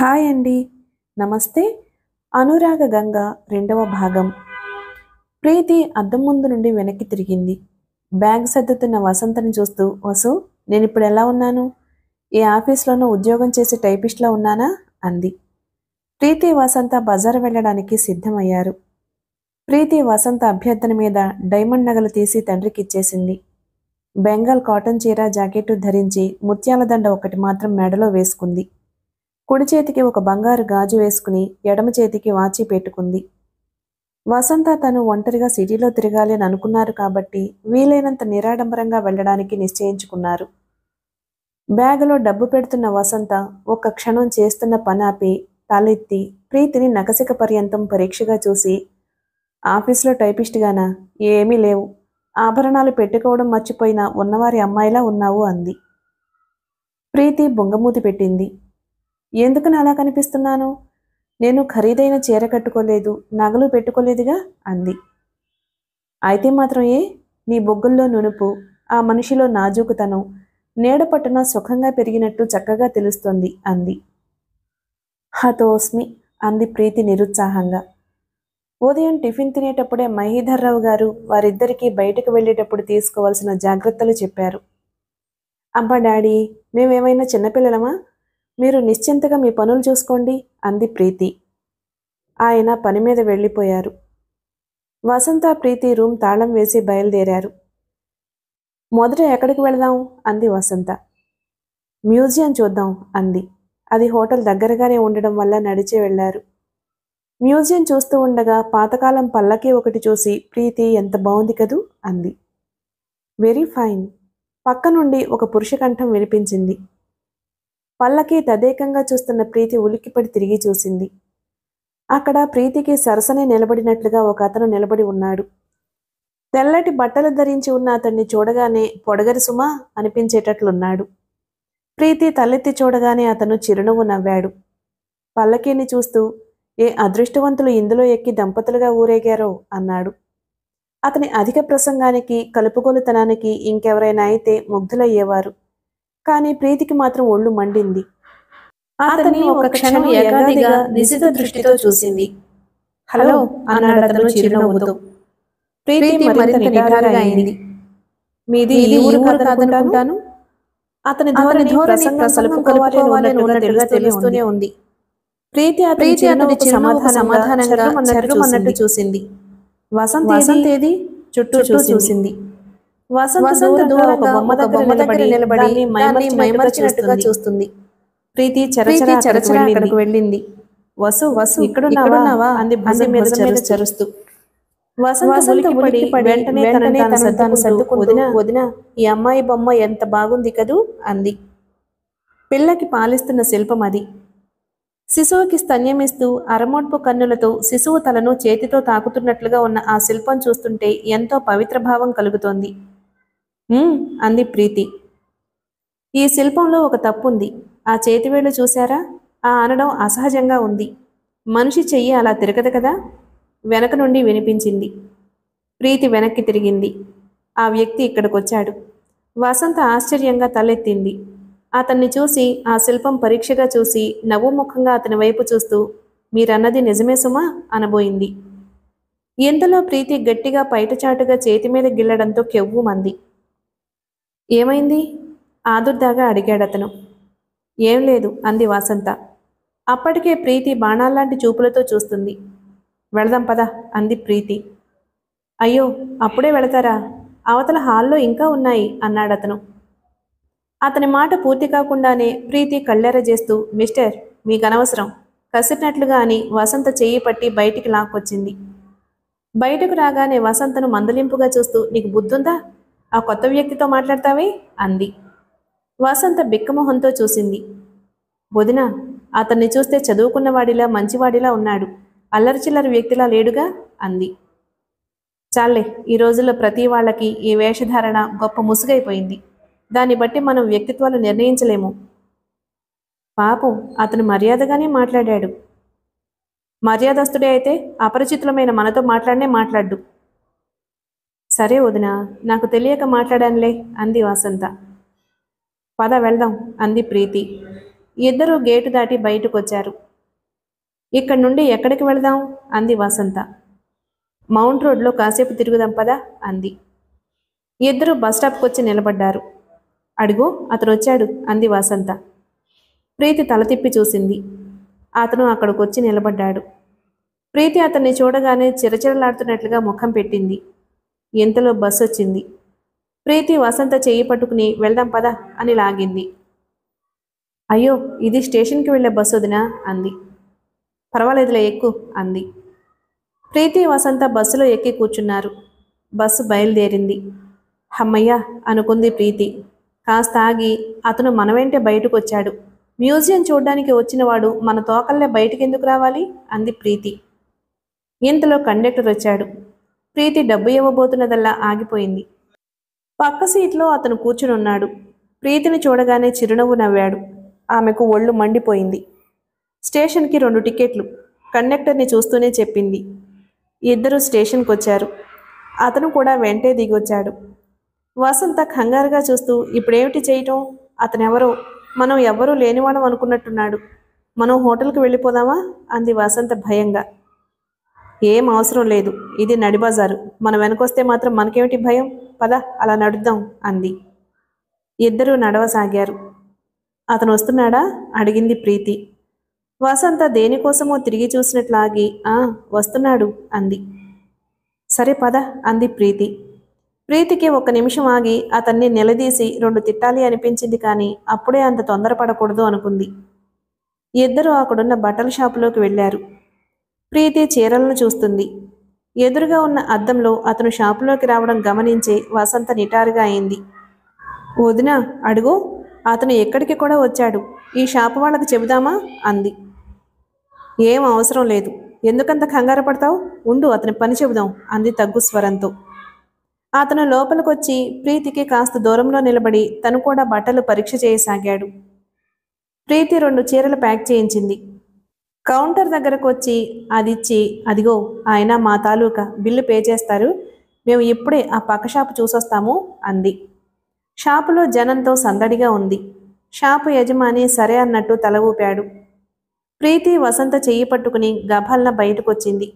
Hi అండి. నమస్తే. అనురాగ గంగ రెండవ భాగం. ప్రీతి అద్దం ముందు నుండి వెనక్కి తిరిగింది. బ్యాగ్ సర్దుతున్న వసంతని చూస్తూ వసు నేను ఇప్పుడు ఎలా ఉన్నాను? ఈ ఆఫీస్లోనూ ఉద్యోగం చేసే టైపిస్ట్లో ఉన్నానా? అంది. ప్రీతి వసంత బజార్ వెళ్ళడానికి సిద్ధమయ్యారు. ప్రీతి వసంత అభ్యర్థన మీద డైమండ్ నగలు తీసి తండ్రికి ఇచ్చేసింది బెంగాల్ కాటన్ చీర జాకెట్టు ధరించి ముత్యాల దండ ఒకటి మాత్రం మెడలో వేసుకుంది. కుడి చేతికి ఒక బంగారు గాజు వేసుకుని ఎడమ చేతికి వాచి పెట్టుకుంది. వసంత తను ఒంటరిగా సిటీలో తిరగాలి అని అనుకున్నారు కాబట్టి వీలైనంత నిరాడంబరంగా వెళ్ళడానికి నిశ్చయించుకున్నారు. బ్యాగులో డబ్బు పెడుతున్న వసంత ఒక్క క్షణం చేస్తున్న పనాపి తలెత్తి ప్రీతిని నకసిక పర్యంతం పరీక్షగా చూసి ఆఫీస్లో టైపిస్ట్గానా? ఏమీ లేవు. ఆభరణాలు పెట్టుకోవడం మర్చిపోయిన ఉన్నవారి అమ్మాయిలా ఉన్నావు అంది. ప్రీతి బొంగమూతి పెట్టింది. ఎందుకని అలా కనిపిస్తున్నాను? నేను ఖరీదైన చీర కట్టుకోలేదు నగలు పెట్టుకోలేదుగా అంది. అయితే మాత్రం ఏ నీ బొగ్గుల్లో నునుపు ఆ మనిషిలో నాజూకుతనం నీడ పట్టున సుఖంగా పెరిగినట్టు చక్కగా తెలుస్తోంది అంది. హతోస్మి అంది ప్రీతి నిరుత్సాహంగా. ఉదయం టిఫిన్ తినేటప్పుడే మహీధర్రావు గారు వారిద్దరికీ బయటకు వెళ్ళేటప్పుడు తీసుకోవాల్సిన జాగ్రత్తలు చెప్పారు. అబ్బా డాడీ మేమేమైనా చిన్నపిల్లలమా? మీరు నిశ్చింతగా మీ పనులు చూసుకోండి అంది ప్రీతి. ఆయన పని మీద వెళ్ళిపోయారు. వసంత ప్రీతి రూమ్ తాళం వేసి బయలుదేరారు. మొదట ఎక్కడికి వెళదాం? అంది వసంత. మ్యూజియం చూద్దాం అంది. అది హోటల్ దగ్గరగానే ఉండడం వల్ల నడిచే వెళ్ళారు మ్యూజియం చూస్తూ ఉండగా పాతకాలం పల్లకి ఒకటి చూసి ప్రీతి ఎంత బాగుంది కదూ? అంది. Very fine. పక్క నుండి ఒక పురుష కంఠం వినిపించింది. పల్లకి తదేకంగా చూస్తున్న ప్రీతి ఉలిక్కిపడి తిరిగి చూసింది. అక్కడ ప్రీతికి సరసనే నిలబడినట్లుగా ఒక అతను నిలబడి ఉన్నాడు. తెల్లటి బట్టలు ధరించి ఉన్న అతన్ని చూడగానే పొడగరి సుమా అనిపించేటట్లున్నాడు. ప్రీతి తలెత్తి చూడగానే అతను చిరునవ్వు నవ్వాడు. పల్లకీని చూస్తూ ఏ అదృష్టవంతులు ఇందులో ఎక్కి దంపతులుగా ఊరేగారో అన్నాడు. అతని అధిక ప్రసంగానికి కలుపుగోలుతనానికి ఇంకెవరైనా అయితే ముగ్ధులయ్యేవారు. కానీ ప్రీతికి మాత్రం ఒళ్ళు మండింది. అతన్ని ఒక క్షణం ఎగాదిగా నిశిత దృష్టితో చూసింది. హలో అన్నాడు అతను చిరునవ్వుతో. ప్రీతి మరింత నిటారుగా అయింది. మీది ఈ ఊరు కాదనుకుంటాను అతని ధోరణి ప్రసంగం కలుపుకోవాలని తెలుస్తూనే ఉంది. ప్రీతి ప్రీతి అతని సమాధాన సమాధానంగా చర్రుమన్నట్టు చూసింది. వసంత వసంత ఏది చుట్టూ చూసింది. వసంత దూరంగా ఒక బొమ్మ దగ్గర నిలబడి మైమర్చినట్టుగా చూస్తుంది. ప్రీతి చరచర చరచర అక్కడికి వెళ్ళింది. వసు వసు ఇక్కడున్నావా అంది భుజం మీద చరుస్తూ. వసంత పడి వెంటనే తననే తను వదిన ఈ అమ్మాయి బొమ్మ ఎంత బాగుంది కదూ? అంది. పిల్లకి పాలిస్తున్న శిల్పం అది. శిశువుకి స్తన్యమిస్తూ అరమోడ్పు కన్నులతో శిశువు తలను చేతితో తాకుతున్నట్లుగా ఉన్న ఆ శిల్పం చూస్తుంటే ఎంతో పవిత్ర భావం కలుగుతోంది. అంది ప్రీతి. ఈ శిల్పంలో ఒక తప్పుంది. ఆ చేతివేళ్ళు చూశారా? ఆ అనడం అసహజంగా ఉంది. మనిషి చెయ్యి అలా తిరగదు కదా? వెనక నుండి వినిపించింది. ప్రీతి వెనక్కి తిరిగింది. ఆ వ్యక్తి ఇక్కడికొచ్చాడు. వసంత ఆశ్చర్యంగా తలెత్తింది. అతన్ని చూసి ఆ శిల్పం పరీక్షగా చూసి నవ్వుముఖంగా అతని వైపు చూస్తూ మీరన్నది నిజమే సుమా? అనబోయింది. ఇంతలో ప్రీతి గట్టిగా పైటచాటుగా చేతి మీద గిల్లడంతో కెవ్వు మంది. ఏమైంది? ఆదుర్దాగా అడిగాడు అతను ఏం లేదు అంది వాసంత. అప్పటికే ప్రీతి బాణాల్లాంటి చూపులతో చూస్తుంది. వెళదాం పద అంది ప్రీతి. అయ్యో అప్పుడే వెళతారా? అవతల హాల్లో ఇంకా ఉన్నాయి అన్నాడు అతను అతని మాట పూర్తి కాకుండానే ప్రీతి కళ్ళెర చేస్తూ మిస్టర్ మీకు అనవసరం కసిరినట్లుగా అని వసంత చెయ్యి పట్టి బయటికి లాక్కొచ్చింది. బయటకు రాగానే వసంతను మందలింపుగా చూస్తూ నీకు బుద్ధుందా? ఆ కొత్త వ్యక్తితో మాట్లాడతావే? అంది. వాసంత బిక్కమొహంతో చూసింది. వదిన అతన్ని చూస్తే చదువుకున్నవాడిలా మంచివాడిలా ఉన్నాడు. అల్లరిచిల్లరి వ్యక్తిలా లేడుగా? అంది. చాలే ఈ రోజుల్లో ప్రతి వాళ్ళకి ఈ వేషధారణ గొప్ప ముసుగైపోయింది. దాన్ని బట్టి మనం వ్యక్తిత్వాలు నిర్ణయించలేము. పాపం అతను మర్యాదగానే మాట్లాడాడు. మర్యాదస్తుడే అయితే అపరిచితులమైన మనతో మాట్లాడనే మాట్లాడ్డు. సరే వదిన నాకు తెలియక మాట్లాడానులే అంది వసంత. పద వెళ్దాం అంది ప్రీతి. ఇద్దరూ గేటు దాటి బయటకొచ్చారు. ఇక్కడి నుండి ఎక్కడికి వెళదాం అంది వసంత. మౌంట్ రోడ్లో కాసేపు తిరుగుదాం పదా అంది. ఇద్దరు బస్ స్టాప్కి వచ్చి నిలబడ్డారు. అడుగు అతను వచ్చాడు అంది వసంత. ప్రీతి తల తిప్పి చూసింది. అతను అక్కడికి వచ్చి నిలబడ్డాడు. ప్రీతి అతన్ని చూడగానే చిరచిరలాడుతున్నట్లుగా ముఖం పెట్టింది. ఇంతలో బస్సు వచ్చింది? ప్రీతి వసంత చేయి పట్టుకుని వెళ్దాం పదా అని లాగింది. అయ్యో ఇది స్టేషన్కి వెళ్ళే బస్సు వదినా అంది. పర్వాలేదులే ఎక్కు అంది. ప్రీతి వసంత బస్సులో ఎక్కి కూర్చున్నారు. బస్సు బయలుదేరింది. హమ్మయ్య అనుకుంది ప్రీతి. కాస్త ఆగి అతను మన వెంటే బయటకు వచ్చాడు మ్యూజియం చూడ్డానికి వచ్చినవాడు మన తోకల్లే బయటకెందుకు ఎందుకు రావాలి? అంది ప్రీతి. ఇంతలో కండక్టర్ వచ్చాడు. ప్రీతి డబ్బు ఇవ్వబోతున్నదల్లా ఆగిపోయింది. పక్క సీట్లో అతను కూర్చుని ఉన్నాడు ప్రీతిని చూడగానే చిరునవ్వు నవ్వాడు. ఆమెకు ఒళ్ళు మండిపోయింది. స్టేషన్కి రెండు టికెట్లు కండక్టర్ని చూస్తూనే చెప్పింది. ఇద్దరు స్టేషన్కి వచ్చారు అతను కూడా వెంటే దిగొచ్చాడు. వసంత కంగారుగా చూస్తూ ఇప్పుడేమిటి చేయటం? అతనెవరో? మనం ఎవ్వరూ లేనివాడం అనుకున్నట్టున్నాడు. మనం హోటల్కి వెళ్ళిపోదామా? అంది వసంత భయంగా. ఏం అవసరం లేదు. ఇది నడిబజారు. మనం వెనకొస్తే మాత్రం మనకేమిటి భయం? పద అలా నడుద్దాం అంది. ఇద్దరూ నడవసాగారు. అతను వస్తున్నాడా? అడిగింది ప్రీతి. వసంత దేనికోసమో తిరిగి చూసినట్లాగి ఆ వస్తున్నాడు అంది. సరే పద అంది ప్రీతి. ప్రీతికి ఒక నిమిషం ఆగి అతన్ని నిలదీసి రెండు తిట్టాలి అనిపించింది కానీ అప్పుడే అంత తొందరపడకూడదు అనుకుంది. ఇద్దరూ అక్కడున్న బట్టల షాపులోకి వెళ్ళారు. ప్రీతి చీరలను చూస్తుంది. ఎదురుగా ఉన్న అద్దంలో అతను షాపులోకి రావడం గమనించే వసంత నిటారుగా అయింది. వదిన అడుగు. అతను ఎక్కడికి కూడా వచ్చాడు. ఈ షాపు వాళ్ళకి చెబుదామా? అంది. ఏం అవసరం లేదు. ఎందుకంత కంగారు పడతావు? ఉండు అతని పని చెబుదాం అంది తగ్గు స్వరంతో. అతను లోపలికొచ్చి ప్రీతికి కాస్త దూరంలో నిలబడి తను కూడా బట్టలు పరీక్ష చేయసాగాడు. ప్రీతి రెండు చీరలు ప్యాక్ చేయించింది. కౌంటర్ దగ్గరకు వచ్చి అది ఇచ్చి అదిగో ఆయన మా తాలూకా బిల్లు పే చేస్తారు. మేము ఇప్పుడే ఆ పక్క షాపు చూసొస్తాము అంది. షాపులో జనంతో సందడిగా ఉంది. షాపు యజమాని సరే అన్నట్టు తల ఊపాడు. ప్రీతి వసంత చెయ్యి పట్టుకుని గభాల్న బయటకొచ్చింది.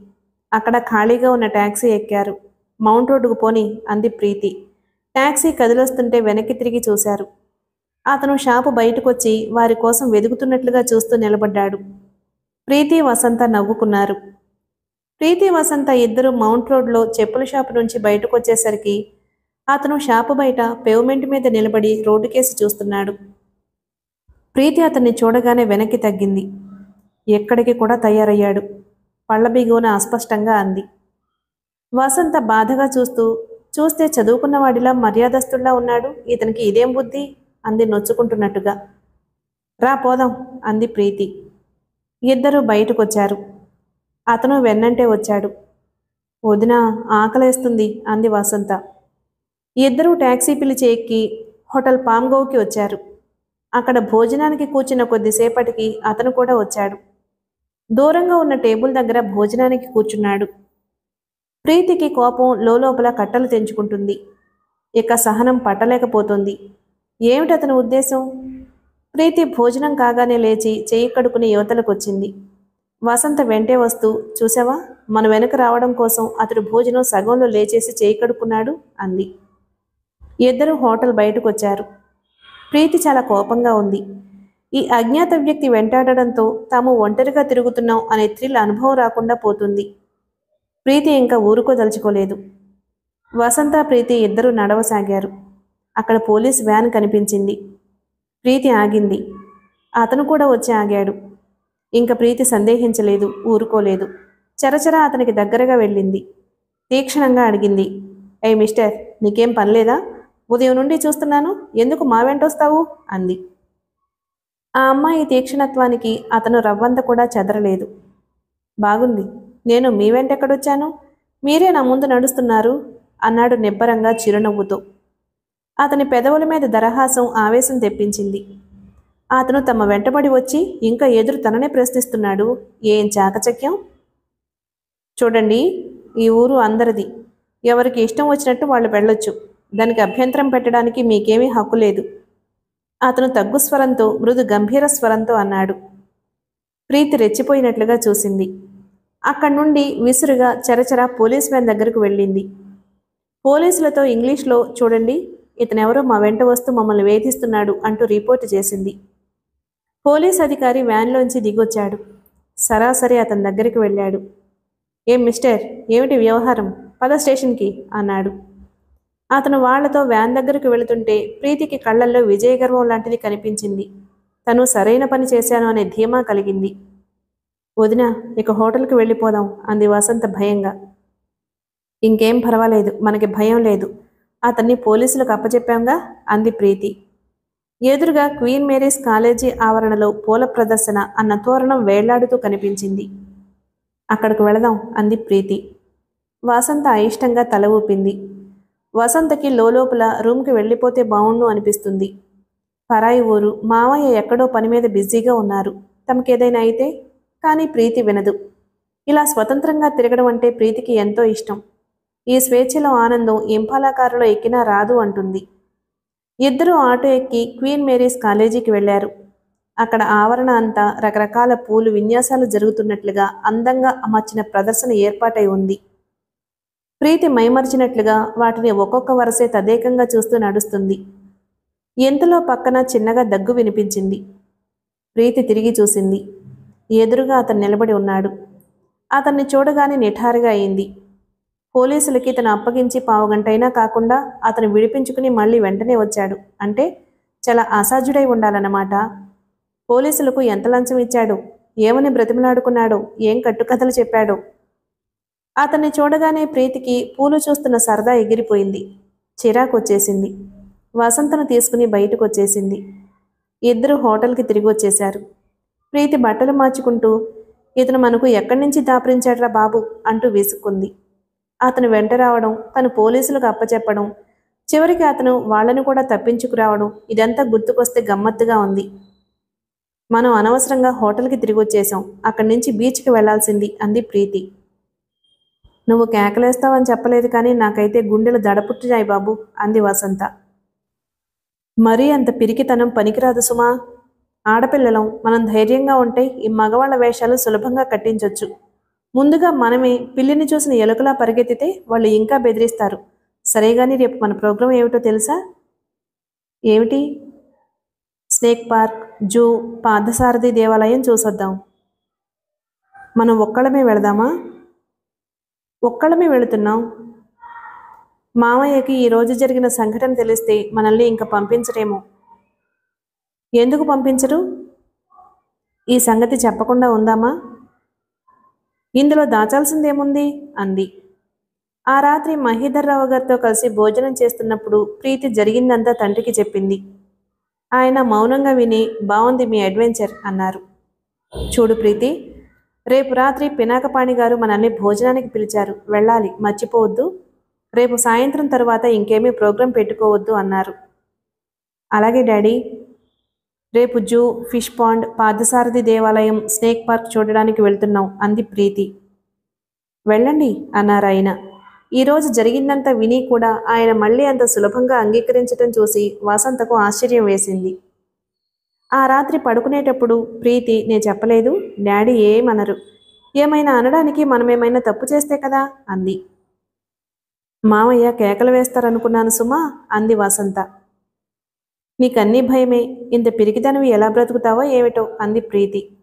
అక్కడ ఖాళీగా ఉన్న ట్యాక్సీ ఎక్కారు. మౌంట్ రోడ్డుకు పోని అంది ప్రీతి. ట్యాక్సీ కదిలొస్తుంటే వెనక్కి తిరిగి చూశారు. అతను షాపు బయటకొచ్చి వారి కోసం వెదుగుతున్నట్లుగా చూస్తూ నిలబడ్డాడు. ప్రీతి వసంత నవ్వుకున్నారు. ప్రీతి వసంత ఇద్దరు మౌంట్ రోడ్లో చెప్పుల షాపు నుంచి బయటకు వచ్చేసరికి అతను షాపు బయట పేవ్మెంట్ మీద నిలబడి రోడ్డు కేసి చూస్తున్నాడు. ప్రీతి అతన్ని చూడగానే వెనక్కి తగ్గింది. ఎక్కడికి కూడా తయారయ్యాడు. పళ్ళ బిగువన అస్పష్టంగా అంది. వసంత బాధగా చూస్తూ చూస్తే చదువుకున్నవాడిలా మర్యాదస్తుల్లా ఉన్నాడు. ఇతనికి ఇదేం బుద్ధి? అంది నొచ్చుకుంటున్నట్టుగా. రా పోదాం అంది ప్రీతి. ఇద్దరు బయటకొచ్చారు. అతను వెన్నంటే వచ్చాడు. వదిన ఆకలేస్తుంది అంది వసంత. ఇద్దరూ ట్యాక్సీ పిలిచి ఎక్కి హోటల్ పామ్గోవ్కి వచ్చారు. అక్కడ భోజనానికి కూర్చున్న కొద్దిసేపటికి అతను కూడా వచ్చాడు. దూరంగా ఉన్న టేబుల్ దగ్గర భోజనానికి కూర్చున్నాడు. ప్రీతికి కోపం లోపల కట్టలు తెంచుకుంటుంది. ఇక సహనం పట్టలేకపోతుంది. ఏమిటి అతని ఉద్దేశం? ప్రీతి భోజనం కాగానే లేచి చేయి కడుకుని యువతలకొచ్చింది. వసంత వెంటే వస్తూ చూసావా మన వెనక రావడం కోసం అతడు భోజనం సగంలో లేచేసి చేయి కడుక్కున్నాడు అంది. ఇద్దరు హోటల్ బయటకు వచ్చారు ప్రీతి చాలా కోపంగా ఉంది. ఈ అజ్ఞాత వ్యక్తి వెంటాడడంతో తాము ఒంటరిగా తిరుగుతున్నాం అనే థ్రిల్ అనుభవం రాకుండా పోతుంది. ప్రీతి ఇంకా ఊరుకోదలుచుకోలేదు వసంత ప్రీతి ఇద్దరు నడవసాగారు. అక్కడ పోలీస్ వ్యాన్ కనిపించింది. ప్రీతి ఆగింది. అతను కూడా వచ్చి ఆగాడు. ఇంకా ప్రీతి సందేహించలేదు ఊరుకోలేదు. చరచర అతనికి దగ్గరగా వెళ్ళింది. తీక్షణంగా అడిగింది ఏ మిస్టర్ నీకేం పనిలేదా ఉదయం నుండి చూస్తున్నాను ఎందుకు మా వెంట వస్తావు? అంది. ఆ అమ్మాయి తీక్షణత్వానికి అతను రవ్వంత కూడా చెదరలేదు. బాగుంది నేను మీ వెంట ఎక్కడొచ్చాను? మీరే నా ముందు నడుస్తున్నారు? అన్నాడు నిబ్బరంగా చిరునవ్వుతో. అతని పెదవుల మీద దరహాసం ఆవేశం తెప్పించింది. అతను తమ వెంటబడి వచ్చి ఇంకా ఎదురు తననే ప్రశ్నిస్తున్నాడు. ఏం చాకచక్యం? చూడండి ఈ ఊరు అందరిది. ఎవరికి ఇష్టం వచ్చినట్టు వాళ్ళు వెళ్ళొచ్చు. దానికి అభ్యంతరం పెట్టడానికి మీకేమీ హక్కు లేదు. అతను తగ్గు స్వరంతో మృదు గంభీర స్వరంతో అన్నాడు. ప్రీతి రెచ్చిపోయినట్లుగా చూసింది. అక్కడి నుండి విసురుగా చరచర పోలీస్ వ్యాన్ దగ్గరకు వెళ్ళింది. పోలీసులతో ఇంగ్లీష్లో చూడండి ఇతనెవరో మా వెంట వస్తూ మమ్మల్ని వేధిస్తున్నాడు అంటూ రిపోర్టు చేసింది. పోలీస్ అధికారి వ్యాన్లోంచి దిగొచ్చాడు. సరాసరి అతని దగ్గరికి వెళ్ళాడు. ఏం మిస్టర్ ఏమిటి వ్యవహారం? పద స్టేషన్కి అన్నాడు. అతను వాళ్ళతో వ్యాన్ దగ్గరకు వెళుతుంటే ప్రీతికి కళ్ళల్లో విజయగర్వం లాంటిది కనిపించింది. తను సరైన పని చేశాను అనే ధీమా కలిగింది. వదిన ఇక హోటల్కి వెళ్ళిపోదాం అంది వసంత భయంగా. ఇంకేం పర్వాలేదు మనకి భయం లేదు అతన్ని పోలీసులకు అప్పచెప్పాంగా అంది ప్రీతి. ఎదురుగా క్వీన్ మేరీస్ కాలేజీ ఆవరణలో పూల ప్రదర్శన అన్న తోరణం వేళ్ళాడుతూ కనిపించింది. అక్కడికి వెళదాం అంది ప్రీతి. వసంత అయిష్టంగా తల ఊపింది. వసంతకి లోలోపల రూమ్కి వెళ్ళిపోతే బావుండు అనిపిస్తుంది. పరాయి ఊరు మావయ్య ఎక్కడో పని మీద బిజీగా ఉన్నారు. తమకేదైనా అయితే? కానీ ప్రీతి వినదు. ఇలా స్వతంత్రంగా తిరగడం అంటే ప్రీతికి ఎంతో ఇష్టం. ఈ స్వేచ్ఛలో ఆనందం ఇంపాలాకారులో ఎక్కినా రాదు అంటుంది. ఇద్దరూ ఆటో ఎక్కి క్వీన్ మేరీస్ కాలేజీకి వెళ్ళారు అక్కడ ఆవరణ అంతా రకరకాల పూలు విన్యాసాలు జరుగుతున్నట్లుగా అందంగా అమర్చిన ప్రదర్శన ఏర్పాటై ఉంది. ప్రీతి మైమర్చినట్లుగా వాటిని ఒక్కొక్క వరసే తదేకంగా చూస్తూ నడుస్తుంది. ఎంతలో పక్కన చిన్నగా దగ్గు వినిపించింది. ప్రీతి తిరిగి చూసింది. ఎదురుగా అతను నిలబడి ఉన్నాడు. అతన్ని చూడగానే నిఠారుగా అయింది. పోలీసులకి తను అప్పగించి పావుగంటైనా కాకుండా అతను విడిపించుకుని మళ్ళీ వెంటనే వచ్చాడు. అంటే చాలా అసాధ్యుడై ఉండాలన్నమాట. పోలీసులకు ఎంత లంచం ఇచ్చాడు? ఏమని బ్రతిమలాడుకున్నాడో? ఏం కట్టుకథలు చెప్పాడో? అతన్ని చూడగానే ప్రీతికి పూలు చూస్తున్న సరదా ఎగిరిపోయింది. చిరాకు వచ్చేసింది వసంతను తీసుకుని బయటకు వచ్చేసింది ఇద్దరు హోటల్కి తిరిగి వచ్చేశారు ప్రీతి బట్టలు మార్చుకుంటూ ఇతను మనకు ఎక్కడి నుంచి దాపరించాడ్రా బాబు? అంటూ విసుక్కుంది. అతను వెంట రావడం తను పోలీసులకు అప్పచెప్పడం చివరికి అతను వాళ్ళని కూడా తప్పించుకురావడం ఇదంతా గుర్తుకొస్తే గమ్మత్తుగా ఉంది. మనం అనవసరంగా హోటల్కి తిరిగి వచ్చేసాం అక్కడి నుంచి బీచ్కి వెళ్ళాల్సింది అంది ప్రీతి. నువ్వు కేకలేస్తావని చెప్పలేదు కానీ నాకైతే గుండెలు దడపుట్టినాయి బాబు అంది వసంత. మరీ అంత పిరికితనం పనికిరాదు సుమా. ఆడపిల్లలం మనం ధైర్యంగా ఉంటే ఈ మగవాళ్ళ వేషాలు సులభంగా కట్టించొచ్చు. ముందుగా మనమే పిల్లిని చూసిన ఎలుకలా పరిగెత్తితే వాళ్ళు ఇంకా బెదిరిస్తారు. సరే కానీ రేపు మన ప్రోగ్రాం ఏమిటో తెలుసా? ఏమిటి? స్నేక్ పార్క్ జూ పార్థసారథి దేవాలయం చూసొద్దాం. మనం ఒక్కళ్ళమే వెళదామా? ఒక్కళ్ళమే వెళుతున్నాం. మామయ్యకి ఈరోజు జరిగిన సంఘటన తెలిస్తే మనల్ని ఇంకా పంపించరేమో. ఎందుకు పంపించరు? ఈ సంగతి చెప్పకుండా ఉందామా? ఇందులో దాచాల్సిందేముంది? అంది. ఆ రాత్రి మహీధర్రావు గారితో కలిసి భోజనం చేస్తున్నప్పుడు ప్రీతి జరిగిందంతా తండ్రికి చెప్పింది. ఆయన మౌనంగా విని బాగుంది మీ అడ్వెంచర్ అన్నారు. చూడు ప్రీతి రేపు రాత్రి పినాకపాణి గారు మనల్ని భోజనానికి పిలిచారు. వెళ్ళాలి. మర్చిపోవద్దు. రేపు సాయంత్రం తర్వాత ఇంకేమీ ప్రోగ్రాం పెట్టుకోవద్దు అన్నారు. అలాగే డాడీ రేపు జూ ఫిష్ పాండ్ పార్థసారథి దేవాలయం స్నేక్ పార్క్ చూడడానికి వెళ్తున్నాం అంది ప్రీతి. వెళ్ళండి అన్నారు ఆయన. ఈరోజు జరిగిందంతా విని కూడా ఆయన మళ్ళీ అంత సులభంగా అంగీకరించటం చూసి వసంతకు ఆశ్చర్యం వేసింది. ఆ రాత్రి పడుకునేటప్పుడు ప్రీతి నేను చెప్పలేదు డాడీ ఏమనరు. ఏమైనా అనడానికి మనమేమైనా తప్పు చేస్తే కదా? అంది. మామయ్య కేకలు వేస్తారనుకున్నాను సుమా అంది వసంత. నీకన్నీ భయమే. ఇంత పిరికితనవి ఎలా బ్రతుకుతావో ఏమిటో అంది ప్రీతి.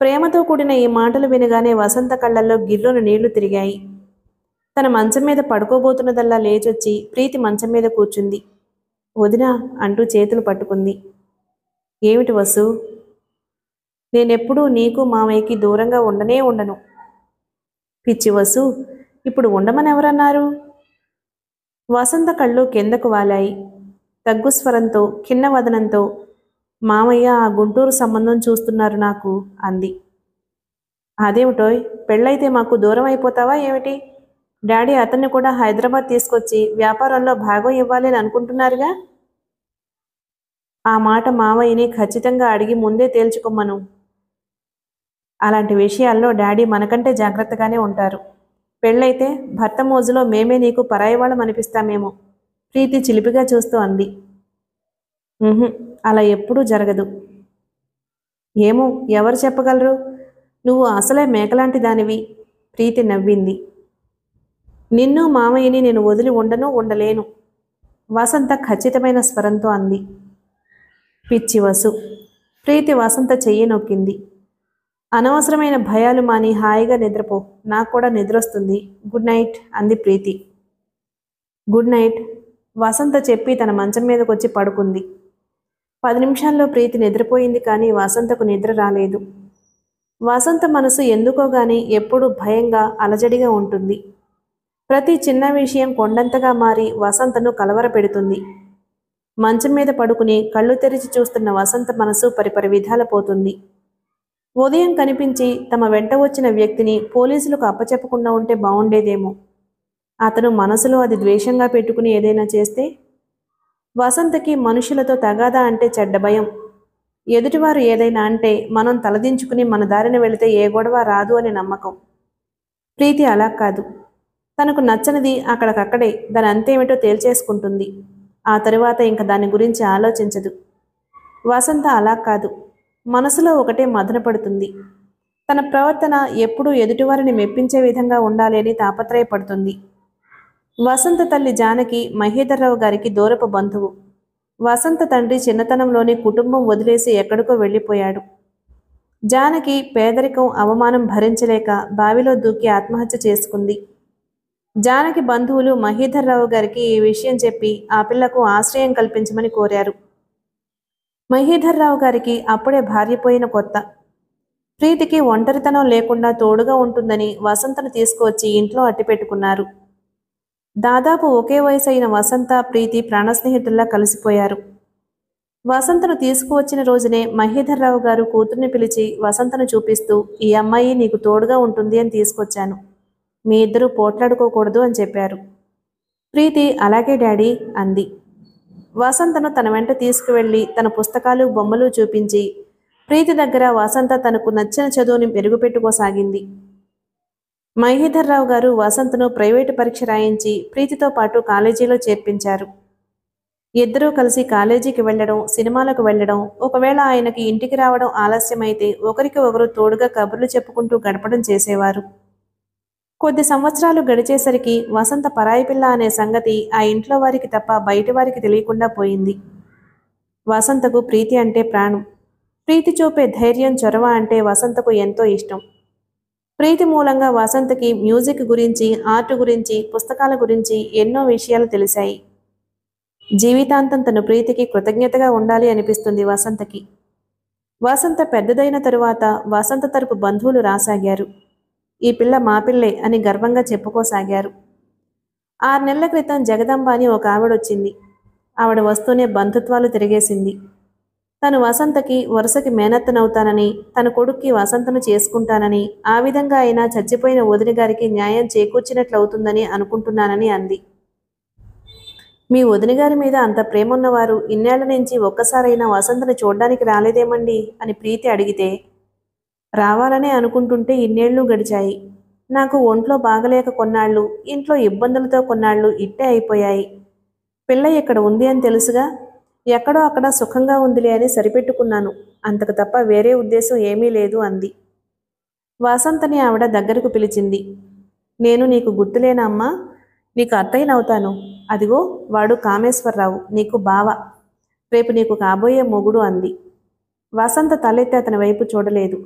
ప్రేమతో కూడిన ఈ మాటలు వినగానే వసంత కళ్ళల్లో గిర్రున నీళ్ళు తిరిగాయి. తన మంచం మీద పడుకోబోతున్నదల్లా లేచొచ్చి ప్రీతి మంచం మీద కూర్చుంది. వదినా అంటూ చేతులు పట్టుకుంది. ఏమిటి వసు? నేనెప్పుడూ నీకు మామయ్యకి దూరంగా ఉండనే ఉండను. పిచ్చి వసు ఇప్పుడు ఉండమని ఎవరన్నారు వసంత కళ్ళు కిందకు వాలాయి. తగ్గుస్వరంతో స్వరంతో వదనంతో మామయ్య ఆ గుంటూరు సంబంధం చూస్తున్నారు నాకు అంది. అదేమిటోయ్ పెళ్ళైతే మాకు దూరం అయిపోతావా ఏమిటి? డాడీ అతన్ని కూడా హైదరాబాద్ తీసుకొచ్చి వ్యాపారంలో భాగం ఇవ్వాలి అని అనుకుంటున్నారుగా? ఆ మాట మావయ్యని ఖచ్చితంగా అడిగి ముందే తేల్చుకోమ్మను అలాంటి విషయాల్లో డాడీ మనకంటే జాగ్రత్తగానే ఉంటారు. పెళ్ళైతే భర్త మోజులో మేమే నీకు పరాయి వాళ్ళం అనిపిస్తామేమో ప్రీతి చిలిపిగా చూస్తూ అంది. అలా ఎప్పుడూ జరగదు. ఏమో ఎవరు చెప్పగలరు? నువ్వు అసలే మేకలాంటి దానివి ప్రీతి నవ్వింది. నిన్ను మామయ్యని నేను వదిలి ఉండను ఉండలేను. వసంత ఖచ్చితమైన స్వరంతో అంది. పిచ్చి వసు. ప్రీతి వసంత చెయ్యి నొక్కింది. అనవసరమైన భయాలు మాని హాయిగా నిద్రపో. నాకు కూడా నిద్రొస్తుంది. గుడ్ నైట్ అంది ప్రీతి. గుడ్ నైట్ వసంత చెప్పి తన మంచం మీదకి వచ్చి పడుకుంది. పది నిమిషాల్లో ప్రీతి నిద్రపోయింది కానీ వసంతకు నిద్ర రాలేదు. వసంత మనసు ఎందుకోగాని ఎప్పుడూ భయంగా అలజడిగా ఉంటుంది. ప్రతి చిన్న విషయం కొండంతగా మారి వసంతను కలవరపెడుతుంది. మంచం మీద పడుకుని కళ్ళు తెరిచి చూస్తున్న వసంత మనసు పరిపరి విధాల పోతుంది. ఉదయం కనిపించి తమ వెంట వచ్చిన వ్యక్తిని పోలీసులకు అప్పచెప్పకుండా ఉంటే బాగుండేదేమో అతను మనసులో అది ద్వేషంగా పెట్టుకుని ఏదైనా చేస్తే వసంతకి మనుషులతో తగాదా అంటే చెడ్డ భయం. ఎదుటివారు ఏదైనా అంటే మనం తలదించుకుని మన దారిన వెళితే ఏ గొడవ రాదు అనే నమ్మకం. ప్రీతి అలా కాదు. తనకు నచ్చనిది అక్కడికక్కడే దాని అంతేమిటో తేల్చేసుకుంటుంది. ఆ తరువాత ఇంక దాని గురించి ఆలోచించదు. వసంత అలా కాదు. మనసులో ఒకటే మదన పడుతుంది. తన ప్రవర్తన ఎప్పుడూ ఎదుటివారిని మెప్పించే విధంగా ఉండాలి అని తాపత్రయపడుతుంది. వసంత తల్లి జానకి మహేధర్రావు గారికి దూరపు బంధువు. వసంత తండ్రి చిన్నతనంలోనే కుటుంబం వదిలేసి ఎక్కడికో వెళ్ళిపోయాడు. జానకి పేదరికం అవమానం భరించలేక బావిలో దూకి ఆత్మహత్య చేసుకుంది. జానకి బంధువులు మహేధర్రావు గారికి ఈ విషయం చెప్పి ఆ పిల్లకు ఆశ్రయం కల్పించమని కోరారు. మహేధర్రావు గారికి అప్పుడే భార్యపోయిన కొత్త. ప్రీతికి ఒంటరితనం లేకుండా తోడుగా ఉంటుందని వసంతను తీసుకువచ్చి ఇంట్లో అట్టిపెట్టుకున్నారు. దాదాపు ఒకే వయసు అయిన వసంత ప్రీతి ప్రాణ స్నేహితుల్లా కలిసిపోయారు. వసంతను తీసుకువచ్చిన రోజునే మహీధర్రావు గారు కూతుర్ని పిలిచి వసంతను చూపిస్తూ ఈ అమ్మాయి నీకు తోడుగా ఉంటుంది అని తీసుకొచ్చాను. మీ ఇద్దరూ పోట్లాడుకోకూడదు అని చెప్పారు. ప్రీతి అలాగే డాడీ అంది. వసంతను తన వెంట తీసుకువెళ్ళి తన పుస్తకాలు బొమ్మలు చూపించి ప్రీతి దగ్గర వసంత తనకు నచ్చిన చదువుని మెరుగుపెట్టుకోసాగింది. మహీధర్రావు గారు వసంతను ప్రైవేటు పరీక్ష రాయించి ప్రీతితో పాటు కాలేజీలో చేర్పించారు. ఇద్దరూ కలిసి కాలేజీకి వెళ్ళడం సినిమాలకు వెళ్ళడం ఒకవేళ ఆయనకి ఇంటికి రావడం ఆలస్యమైతే ఒకరికి ఒకరు తోడుగా కబుర్లు చెప్పుకుంటూ గడపడం చేసేవారు. కొద్ది సంవత్సరాలు గడిచేసరికి వసంత పరాయి పిల్ల అనే సంగతి ఆ ఇంట్లో వారికి తప్ప బయట వారికి తెలియకుండా పోయింది. వసంతకు ప్రీతి అంటే ప్రాణం. ప్రీతి చూపే ధైర్యం చొరవ అంటే వసంతకు ఎంతో ఇష్టం. ప్రీతి మూలంగా వసంతకి మ్యూజిక్ గురించి ఆర్ట్ గురించి పుస్తకాల గురించి ఎన్నో విషయాలు తెలిసాయి జీవితాంతం తన ప్రీతికి కృతజ్ఞతగా ఉండాలి అనిపిస్తుంది వసంతకి. వసంత పెద్దదైన తరువాత వసంత తరపు బంధువులు రాసాగారు. ఈ పిల్ల మా పిల్లే అని గర్వంగా చెప్పుకోసాగారు. ఆరు నెలల క్రితం జగదంబ అని ఒక ఆవిడొచ్చింది. ఆవిడ వస్తూనే బంధుత్వాలు తిరిగేసింది. తను వసంతకి వరుసకి మేనత్తనవుతానని తన కొడుక్కి వసంతను చేసుకుంటానని ఆ విధంగా అయినా చచ్చిపోయిన వదిన గారికి న్యాయం చేకూర్చినట్లవుతుందని అనుకుంటున్నానని అంది. మీ వదిన గారి మీద అంత ప్రేమ ఉన్నవారు ఇన్నేళ్ళ నుంచి ఒక్కసారైనా వసంతను చూడ్డానికి రాలేదేమండి? అని ప్రీతి అడిగితే రావాలనే అనుకుంటుంటే ఇన్నేళ్ళు గడిచాయి. నాకు ఒంట్లో బాగలేక కొన్నాళ్ళు ఇంట్లో ఇబ్బందులతో కొన్నాళ్ళు ఇట్టే అయిపోయాయి. పిల్ల ఇక్కడ ఉంది అని తెలుసుగా? ఎక్కడో అక్కడ సుఖంగా ఉందిలే అని సరిపెట్టుకున్నాను. అంతకు తప్ప వేరే ఉద్దేశం ఏమీ లేదు అంది. వాసంతని ఆవిడ దగ్గరకు పిలిచింది. నేను నీకు గుర్తులేనా అమ్మా? నీకు అత్తయ్యనవుతాను అదిగో వాడు కామేశ్వరరావు నీకు బావ. రేపు నీకు కాబోయే మొగుడు అంది. వసంత తలెత్తి అతని వైపు చూడలేదు.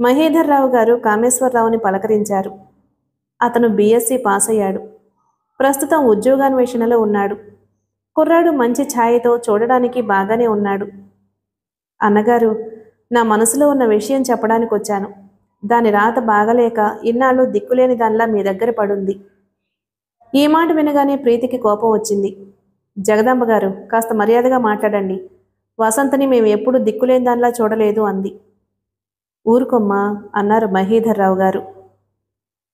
మహేధర్రావు గారు కామేశ్వరరావుని పలకరించారు. అతను బీఎస్సీ పాస్ అయ్యాడు ప్రస్తుతం ఉద్యోగాన్వేషణలో ఉన్నాడు. కుర్రాడు మంచి ఛాయతో చూడడానికి బాగానే ఉన్నాడు. అన్నగారు నా మనసులో ఉన్న విషయం చెప్పడానికి వచ్చాను. దాని రాత బాగలేక ఇన్నాళ్ళు దిక్కులేని దానిలా మీ దగ్గర పడుంది. ఈ మాట వినగానే ప్రీతికి కోపం వచ్చింది. జగదాంబ గారు కాస్త మర్యాదగా మాట్లాడండి. వసంతని మేము ఎప్పుడు దిక్కులేని దానిలా చూడలేదు అంది. ఊరుకొమ్మా అన్నారు మహీధర్రావు గారు.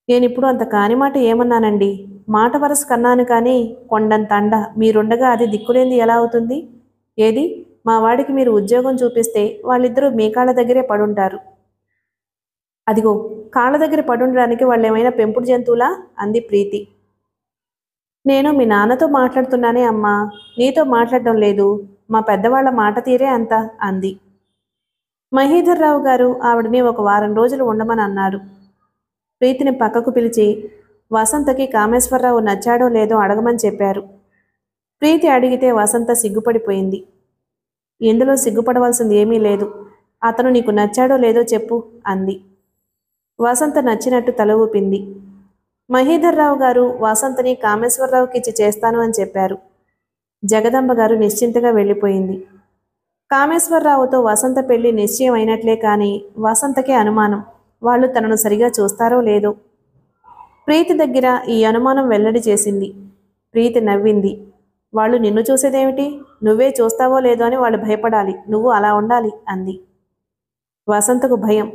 నేనిప్పుడు అంత కాని మాట ఏమన్నానండి? మాట వరస కన్నాను కానీ కొండంత అండ మీరుండగా అది దిక్కులేంది ఎలా అవుతుంది? ఏది? మా వాడికి మీరు ఉద్యోగం చూపిస్తే వాళ్ళిద్దరూ మీ కాళ్ళ దగ్గరే పడుంటారు. అదిగో కాళ్ళ దగ్గర పడుండడానికి వాళ్ళు ఏమైనా పెంపుడు జంతువులా? అంది ప్రీతి. నేను మీ నాన్నతో మాట్లాడుతున్నానే అమ్మా. నీతో మాట్లాడడం లేదు. మా పెద్దవాళ్ళ మాట తీరే అంత అంది. మహీధర్రావు గారు ఆవిడని ఒక వారం రోజులు ఉండమని అన్నారు. ప్రీతిని పక్కకు పిలిచి వసంతకి కామేశ్వరరావు నచ్చాడో లేదో అడగమని చెప్పారు. ప్రీతి అడిగితే వసంత సిగ్గుపడిపోయింది. ఇందులో సిగ్గుపడవలసింది ఏమీ లేదు. అతను నీకు నచ్చాడో లేదో చెప్పు అంది. వసంత నచ్చినట్టు తల ఊపింది. మహీధర్రావు గారు వసంతని కామేశ్వరరావుకి ఇచ్చి చేస్తాను అని చెప్పారు. జగదంబ గారు నిశ్చింతగా వెళ్ళిపోయింది. కామేశ్వరరావుతో వసంత పెళ్ళి నిశ్చయం అయినట్లే కానీ వసంతకే అనుమానం. వాళ్ళు తనను సరిగా చూస్తారో లేదో. ప్రీతి దగ్గర ఈ అనుమానం వెల్లడి చేసింది. ప్రీతి నవ్వింది. వాళ్ళు నిన్ను చూసేదేమిటి? నువ్వే చూస్తావో లేదో అని వాళ్ళు భయపడాలి. నువ్వు అలా ఉండాలి అంది. వసంతకు భయం.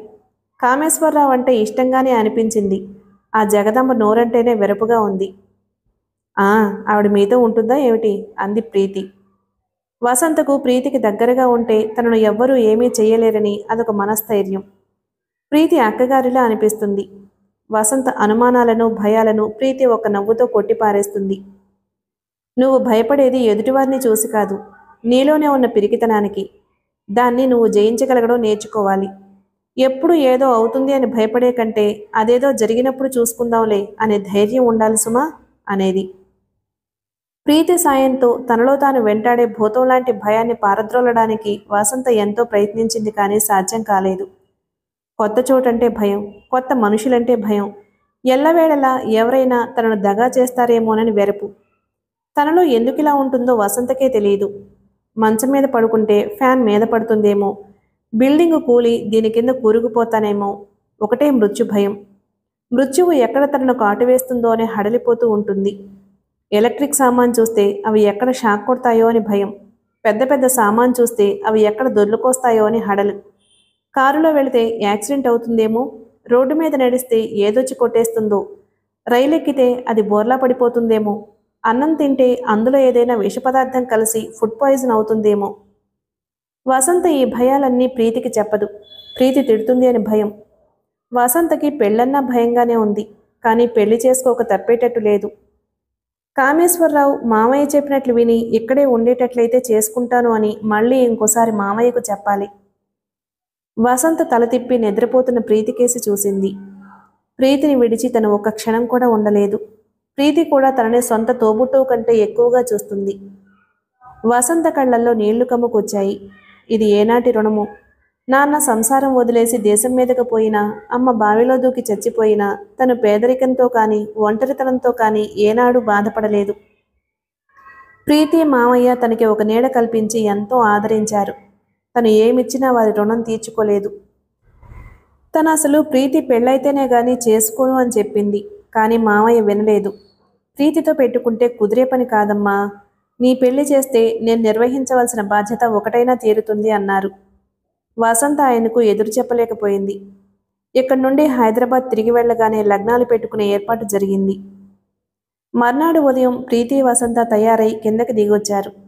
కామేశ్వరరావు అంటే ఇష్టంగానే అనిపించింది. ఆ జగదంబ నోరంటేనే వెరపుగా ఉంది. ఆ ఆవిడ మీతో ఉంటుందా ఏమిటి? అంది ప్రీతి. వసంతకు ప్రీతికి దగ్గరగా ఉంటే తనను ఎవ్వరూ ఏమీ చేయలేరని అదొక మనస్థైర్యం. ప్రీతి అక్కగారిలా అనిపిస్తుంది. వసంత అనుమానాలను భయాలను ప్రీతి ఒక నవ్వుతో కొట్టిపారేస్తుంది. నువ్వు భయపడేది ఎదుటివారిని చూసి కాదు నీలోనే ఉన్న పిరికితనానికి. దాన్ని నువ్వు జయించగలగడం నేర్చుకోవాలి. ఎప్పుడు ఏదో అవుతుంది అని భయపడే కంటే అదేదో జరిగినప్పుడు చూసుకుందాంలే అనే ధైర్యం ఉండాలి సుమా అనేది. ప్రీతి సాయంతో తనలో తాను వెంటాడే భూతం లాంటి భయాన్ని పారద్రోలడానికి వసంత ఎంతో ప్రయత్నించింది కానీ సాధ్యం కాలేదు. కొత్త చోటంటే భయం కొత్త మనుషులంటే భయం. ఎల్లవేళలా ఎవరైనా తనను దగా చేస్తారేమోనని వెరపు. తనలో ఎందుకు ఇలా ఉంటుందో వసంతకే తెలియదు. మంచం మీద పడుకుంటే ఫ్యాన్ మీద పడుతుందేమో. బిల్డింగ్ కూలి దీని కింద కూరుకుపోతానేమో. ఒకటే మృత్యు భయం. మృత్యువు ఎక్కడ తనను కాటువేస్తుందో అని హడలిపోతూ ఉంటుంది. ఎలక్ట్రిక్ సామాన్ చూస్తే అవి ఎక్కడ షాక్ కొడతాయో అని భయం. పెద్ద పెద్ద సామాన్ చూస్తే అవి ఎక్కడ దొర్లుకొస్తాయో అని హడలు. కారులో వెళితే యాక్సిడెంట్ అవుతుందేమో? రోడ్డు మీద నడిస్తే ఏదొచ్చి కొట్టేస్తుందో? రైలు ఎక్కితే అది బోర్లా పడిపోతుందేమో? అన్నం తింటే అందులో ఏదైనా విష పదార్థం కలిసి ఫుడ్ పాయిజన్ అవుతుందేమో? వసంత ఈ భయాలన్నీ ప్రీతికి చెప్పదు. ప్రీతి తిడుతుంది అని భయం. వసంతకి పెళ్ళన్నా భయంగానే ఉంది. కానీ పెళ్ళి చేసుకోక తప్పేటట్టు లేదు. కామేశ్వరరావు మామయ్య చెప్పినట్లు విని ఇక్కడే ఉండేటట్లయితే చేసుకుంటాను అని మళ్ళీ ఇంకోసారి మామయ్యకు చెప్పాలి. వసంత తల తిప్పి నిద్రపోతున్న ప్రీతికేసి చూసింది. ప్రీతిని విడిచి తను ఒక్క క్షణం కూడా ఉండలేదు. ప్రీతి కూడా తనని సొంత తోబుట్టువు కంటే ఎక్కువగా చూస్తుంది. వసంత కళ్ళల్లో నీళ్ళు కమ్ముకొచ్చాయి. ఇది ఏనాటి రుణము? నాన్న సంసారం వదిలేసి దేశం మీదకు పోయినా అమ్మ బావిలో దూకి చచ్చిపోయినా తను పేదరికంతో కానీ ఒంటరితనంతో కానీ ఏనాడు బాధపడలేదు. ప్రీతి మామయ్య తనకి ఒక నీడ కల్పించి ఎంతో ఆదరించారు. తను ఏమిచ్చినా వారి రుణం తీర్చుకోలేదు. తను అసలు ప్రీతి పెళ్ళైతేనే కానీ చేసుకోను అని చెప్పింది కానీ మామయ్య వినలేదు. ప్రీతితో పెట్టుకుంటే కుదిరే పని కాదమ్మా. నీ పెళ్ళి చేస్తే నేను నిర్వహించవలసిన బాధ్యత ఒకటైనా తీరుతుంది అన్నారు. వసంత ఆయనకు ఎదురు చెప్పలేకపోయింది. ఇక్కడి నుండి హైదరాబాద్ తిరిగి వెళ్ళగానే లగ్నాలు పెట్టుకునే ఏర్పాటు జరిగింది. మర్నాడు ఉదయం ప్రీతి వసంత తయారై కిందకి దిగొచ్చారు.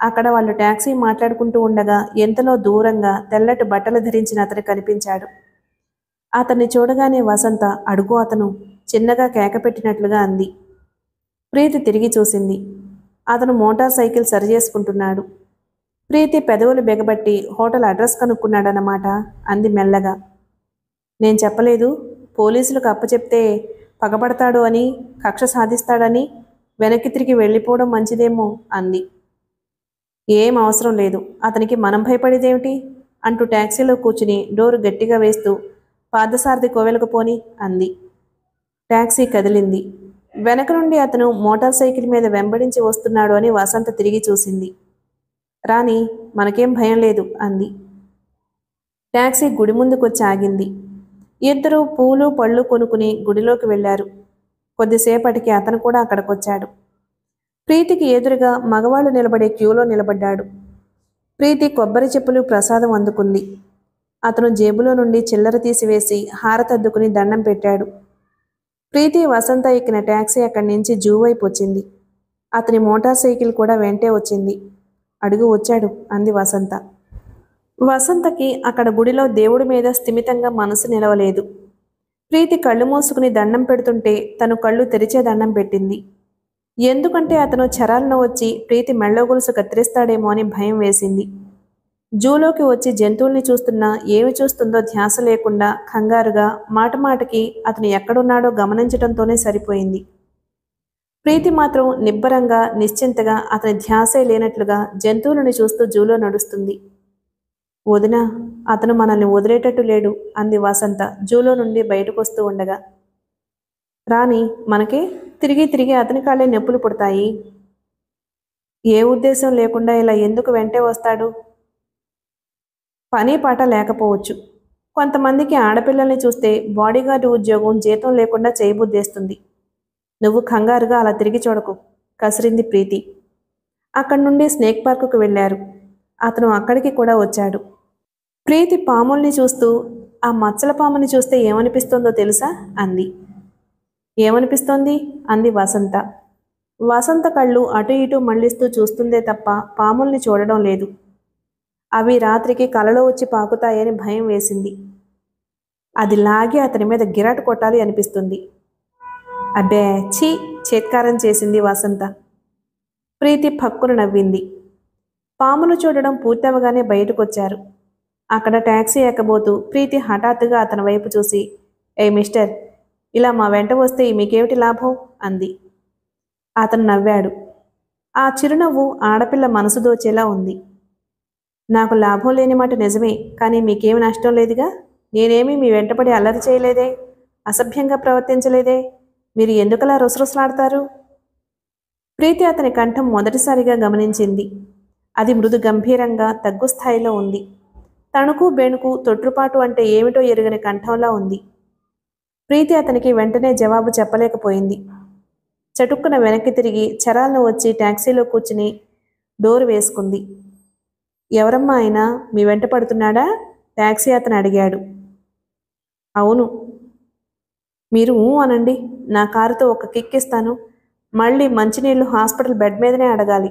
అక్కడ వాళ్ళు ట్యాక్సీ మాట్లాడుకుంటూ ఉండగా ఎంతలో దూరంగా తెల్లటి బట్టలు ధరించిన అతను కనిపించాడు. అతన్ని చూడగానే వసంత అడుగు అతను చిన్నగా కేకపెట్టినట్లుగా అంది. ప్రీతి తిరిగి చూసింది. అతను మోటార్ సైకిల్ సరిచేసుకుంటున్నాడు ప్రీతి పెదవులు బెగబట్టి హోటల్ అడ్రస్ కనుక్కున్నాడన్నమాట అంది మెల్లగా. నేను చెప్పలేదు. పోలీసులకు అప్పచెప్తే పగబడతాడు అని కక్ష సాధిస్తాడని వెనక్కి తిరిగి వెళ్ళిపోవడం మంచిదేమో అంది. ఏం అవసరం లేదు. అతనికి మనం భయపడేదేమిటి? అంటూ ట్యాక్సీలో కూర్చుని డోరు గట్టిగా వేస్తూ పాదసారథి కోవెలకు పోని అంది. ట్యాక్సీ కదిలింది. వెనక నుండి అతను మోటార్ సైకిల్ మీద వెంబడించి వస్తున్నాడు అని వసంత తిరిగి చూసింది. రాని మనకేం భయం లేదు అంది. ట్యాక్సీ గుడి ముందుకొచ్చి ఆగింది. ఇద్దరు పూలు పళ్ళు కొనుక్కుని గుడిలోకి వెళ్ళారు. కొద్దిసేపటికి అతను కూడా అక్కడికొచ్చాడు. ప్రీతికి ఎదురుగా మగవాళ్ళు నిలబడే క్యూలో నిలబడ్డాడు. ప్రీతి కొబ్బరి చెప్పులు ప్రసాదం అందుకుంది. అతను జేబులో నుండి చిల్లర తీసివేసి హారతద్దుకుని దండం పెట్టాడు. ప్రీతి వసంత ఎక్కిన ట్యాక్సీ అక్కడి నుంచి జూ వైపు వచ్చింది. అతని మోటార్ సైకిల్ కూడా వెంటే వచ్చింది. అడుగు వచ్చాడు అంది వసంత. వసంతకి అక్కడ గుడిలో దేవుడి మీద స్థిమితంగా మనసు నిలవలేదు. ప్రీతి కళ్ళు మూసుకుని దండం పెడుతుంటే తను కళ్ళు తెరిచే దండం పెట్టింది. ఎందుకంటే అతను చరాలను వచ్చి ప్రీతి మెళ్ళగొలుసు కత్తిరిస్తాడేమో అని భయం వేసింది. జూలోకి వచ్చి జంతువుల్ని చూస్తున్నా ఏమి చూస్తుందో ధ్యాస లేకుండా కంగారుగా మాటమాటకి అతను ఎక్కడున్నాడో గమనించడంతోనే సరిపోయింది. ప్రీతి మాత్రం నిబ్బరంగా నిశ్చింతగా అతని ధ్యాసే లేనట్లుగా జంతువులను చూస్తూ జూలో నడుస్తుంది. వదిన అతను మనల్ని వదిలేటట్టు లేడు అంది వసంత జూలో నుండి బయటకు వస్తూ ఉండగా. రాణి మనకే తిరిగి తిరిగి అతని కాళ్ళే నొప్పులు పుడతాయి. ఏ ఉద్దేశం లేకుండా ఇలా ఎందుకు వెంటే వస్తాడు? పని పాట లేకపోవచ్చు. కొంతమందికి ఆడపిల్లల్ని చూస్తే బాడీగార్డ్ ఉద్యోగం జీతం లేకుండా చేయబుద్దేస్తుంది నువ్వు కంగారుగా అలా తిరిగి చూడకు. కసిరింది ప్రీతి. అక్కడి నుండి స్నేక్ పార్కుకు వెళ్ళారు. అతను అక్కడికి కూడా వచ్చాడు. ప్రీతి పాముల్ని చూస్తూ ఆ మచ్చల పాముని చూస్తే ఏమనిపిస్తుందో తెలుసా? అంది. ఏమనిపిస్తోంది? అంది వసంత. వసంత కళ్ళు అటు ఇటు మళ్ళిస్తూ చూస్తుందే తప్ప పాముల్ని చూడడం లేదు. అవి రాత్రికి కలలో వచ్చి పాకుతాయని భయం వేసింది. అది లాగి అతని మీద గిరాటు కొట్టాలి అనిపిస్తుంది. అబ్బే ఛీ చేత్కారం చేసింది వసంత. ప్రీతి పక్కున నవ్వింది. పాములు చూడడం పూర్తవగానే బయటకొచ్చారు. అక్కడ ట్యాక్సీ ఎక్కబోతూ ప్రీతి హఠాత్తుగా అతని వైపు చూసి ఏ మిస్టర్ ఇలా మా వెంట వస్తే మీకేమిటి లాభం? అంది. అతను నవ్వాడు. ఆ చిరునవ్వు ఆడపిల్ల మనసు దోచేలా ఉంది. నాకు లాభం లేని మాట నిజమే కానీ మీకేమి నష్టం లేదుగా? నేనేమీ మీ వెంటపడి అల్లరి చేయలేదే? అసభ్యంగా ప్రవర్తించలేదే? మీరు ఎందుకలా రుసరుసలాడతారు? ప్రీతి అతని కంఠం మొదటిసారిగా గమనించింది. అది మృదు గంభీరంగా తగ్గు స్థాయిలో ఉంది. తణుకు బెణుకు తొట్రుపాటు అంటే ఏమిటో ఎరుగని కంఠంలా ఉంది. ప్రీతి అతనికి వెంటనే జవాబు చెప్పలేకపోయింది. చటుక్కున వెనక్కి తిరిగి చరాలను వచ్చి ట్యాక్సీలో కూర్చుని డోరు వేసుకుంది. ఎవరమ్మా ఆయన? మీ వెంట పడుతున్నాడా? ట్యాక్సీ అతను అడిగాడు. అవును. మీరు ఊ అనండి. నా కారుతో ఒక కిక్ ఇస్తాను. మళ్ళీ మంచినీళ్ళు హాస్పిటల్ బెడ్ మీదనే అడగాలి.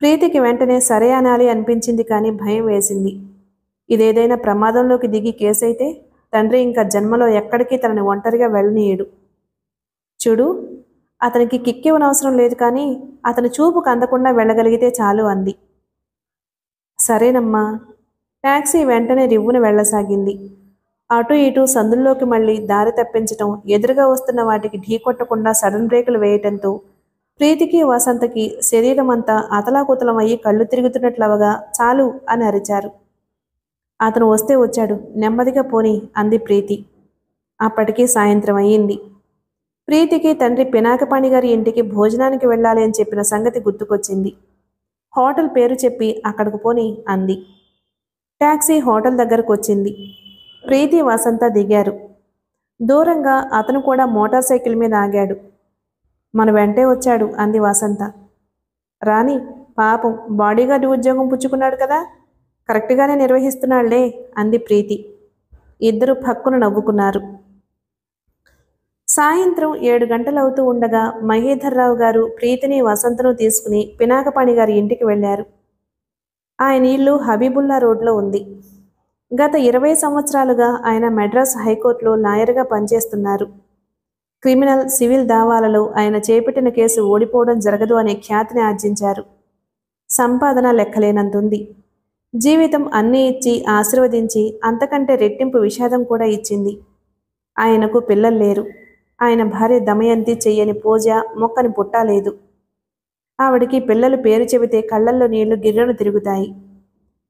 ప్రీతికి వెంటనే సరే అనాలి అనిపించింది కానీ భయం వేసింది. ఇదేదైనా ప్రమాదంలోకి దిగి కేసైతే? తండ్రి ఇంకా జన్మలో ఎక్కడికి తనని ఒంటరిగా వెళ్ళనీయడు. చూడు అతనికి కిక్కివనవసరం లేదు కానీ అతని చూపుకు అందకుండా వెళ్ళగలిగితే చాలు అంది. సరేనమ్మా ట్యాక్సీ వెంటనే రివ్వున వెళ్ళసాగింది. అటు ఇటు సందుల్లోకి మళ్ళీ దారి తప్పించటం ఎదురుగా వస్తున్న వాటికి ఢీకొట్టకుండా సడన్ బ్రేకులు వేయటంతో ప్రీతికి వసంతకి శరీరమంతా అతలాకుతలం అయ్యి కళ్ళు తిరుగుతున్నట్లవగా చాలు అని అరిచారు. అతను వస్తే వచ్చాడు. నెమ్మదిగా పోని అంది ప్రీతి. అప్పటికి సాయంత్రం అయ్యింది. ప్రీతికి తండ్రి పినాకపాణి గారి ఇంటికి భోజనానికి వెళ్ళాలి అని చెప్పిన సంగతి గుర్తుకొచ్చింది. హోటల్ పేరు చెప్పి అక్కడికి పోని అంది. ట్యాక్సీ హోటల్ దగ్గరకు వచ్చింది. ప్రీతి వసంత దిగారు. దూరంగా అతను కూడా మోటార్ సైకిల్ మీద ఆగాడు. మన వెంటే వచ్చాడు అంది వసంత. రాని పాపం బాడీగార్డ్ ఉద్యోగం పుచ్చుకున్నాడు కదా. కరెక్ట్గానే నిర్వహిస్తున్నాళ్ళే అంది ప్రీతి. ఇద్దరు పక్కున నవ్వుకున్నారు. సాయంత్రం ఏడు గంటలవుతూ ఉండగా మహేధర్రావు గారు ప్రీతిని వసంతను తీసుకుని పినాకపాణి గారి ఇంటికి వెళ్ళారు. ఆయన ఇల్లు హబీబుల్లా రోడ్లో ఉంది. గత ఇరవై సంవత్సరాలుగా ఆయన మెడ్రాస్ హైకోర్టులో లాయర్గా పనిచేస్తున్నారు. క్రిమినల్ సివిల్ దావాలలో ఆయన చేపట్టిన కేసు ఓడిపోవడం జరగదు అనే ఖ్యాతిని ఆర్జించారు. సంపాదన లెక్కలేనంతుంది జీవితం అన్నీ ఇచ్చి ఆశీర్వదించి అంతకంటే రెట్టింపు విషాదం కూడా ఇచ్చింది. ఆయనకు పిల్లలు లేరు. ఆయన భార్య దమయంతి చెయ్యని పూజ మొక్కని పుట్టాలేదు ఆవిడికి పిల్లలు పేరు చెబితే కళ్ళల్లో నీళ్ళు గిర్రను తిరుగుతాయి.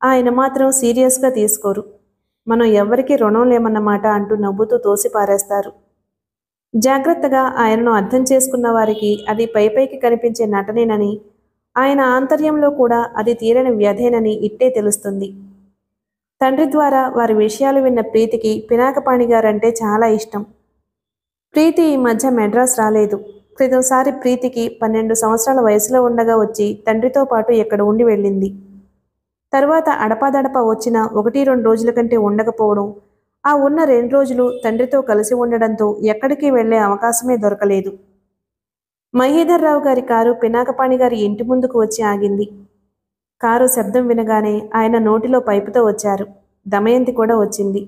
ఆయన మాత్రం సీరియస్గా తీసుకోరు. మనం ఎవ్వరికీ రుణం లేమన్నమాట అంటూ నవ్వుతూ తోసిపారేస్తారు జాగ్రత్తగా ఆయనను అర్థం చేసుకున్న వారికి అది పైపైకి కనిపించే నటనేనని ఆయన ఆంతర్యంలో కూడా అది తీరని వ్యధేనని ఇట్టే తెలుస్తుంది. తండ్రి ద్వారా వారి విషయాలు విన్న ప్రీతికి పినాకపాణి గారంటే చాలా ఇష్టం. ప్రీతి ఈ మధ్య మెడ్రాస్ రాలేదు. క్రితంసారి ప్రీతికి పన్నెండు సంవత్సరాల వయసులో ఉండగా వచ్చి తండ్రితో పాటు ఇక్కడ ఉండి వెళ్ళింది. తర్వాత అడపాదడప వచ్చిన ఒకటి రెండు రోజుల కంటే ఉండకపోవడం ఆ ఉన్న రెండు రోజులు తండ్రితో కలిసి ఉండడంతో ఎక్కడికి వెళ్ళే అవకాశమే దొరకలేదు. మహీధర్రావు గారి కారు పినాకపాణి గారి ఇంటి ముందుకు వచ్చి ఆగింది. కారు శబ్దం వినగానే ఆయన నోటిలో పైపుతో వచ్చారు. దమయంతి కూడా వచ్చింది.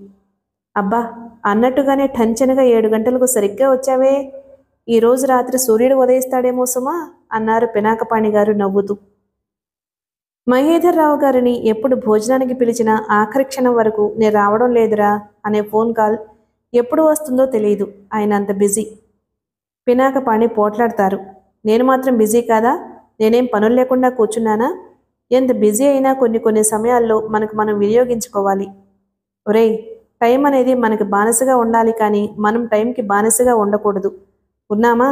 అబ్బా అన్నట్టుగానే టంచనగా ఏడు గంటలకు సరిగ్గా వచ్చావే. ఈరోజు రాత్రి సూర్యుడు ఉదయిస్తాడేమో సుమా అన్నారు పినాకపాణి గారు నవ్వుతూ. మహేధర్ రావు గారిని ఎప్పుడు భోజనానికి పిలిచినా ఆఖరి క్షణం వరకు నేను రావడం లేదురా అనే ఫోన్ కాల్ ఎప్పుడు వస్తుందో తెలియదు ఆయన అంత బిజీ. పినాకపాణి పోట్లాడతారు. నేను మాత్రం బిజీ కాదా? నేనేం పనులు లేకుండా కూర్చున్నానా? ఎంత బిజీ అయినా కొన్ని కొన్ని సమయాల్లో మనకు మనం వినియోగించుకోవాలి. ఒరేయ్ టైం అనేది మనకి బానిసగా ఉండాలి కానీ మనం టైంకి బానిసగా ఉండకూడదు. ఉన్నామా?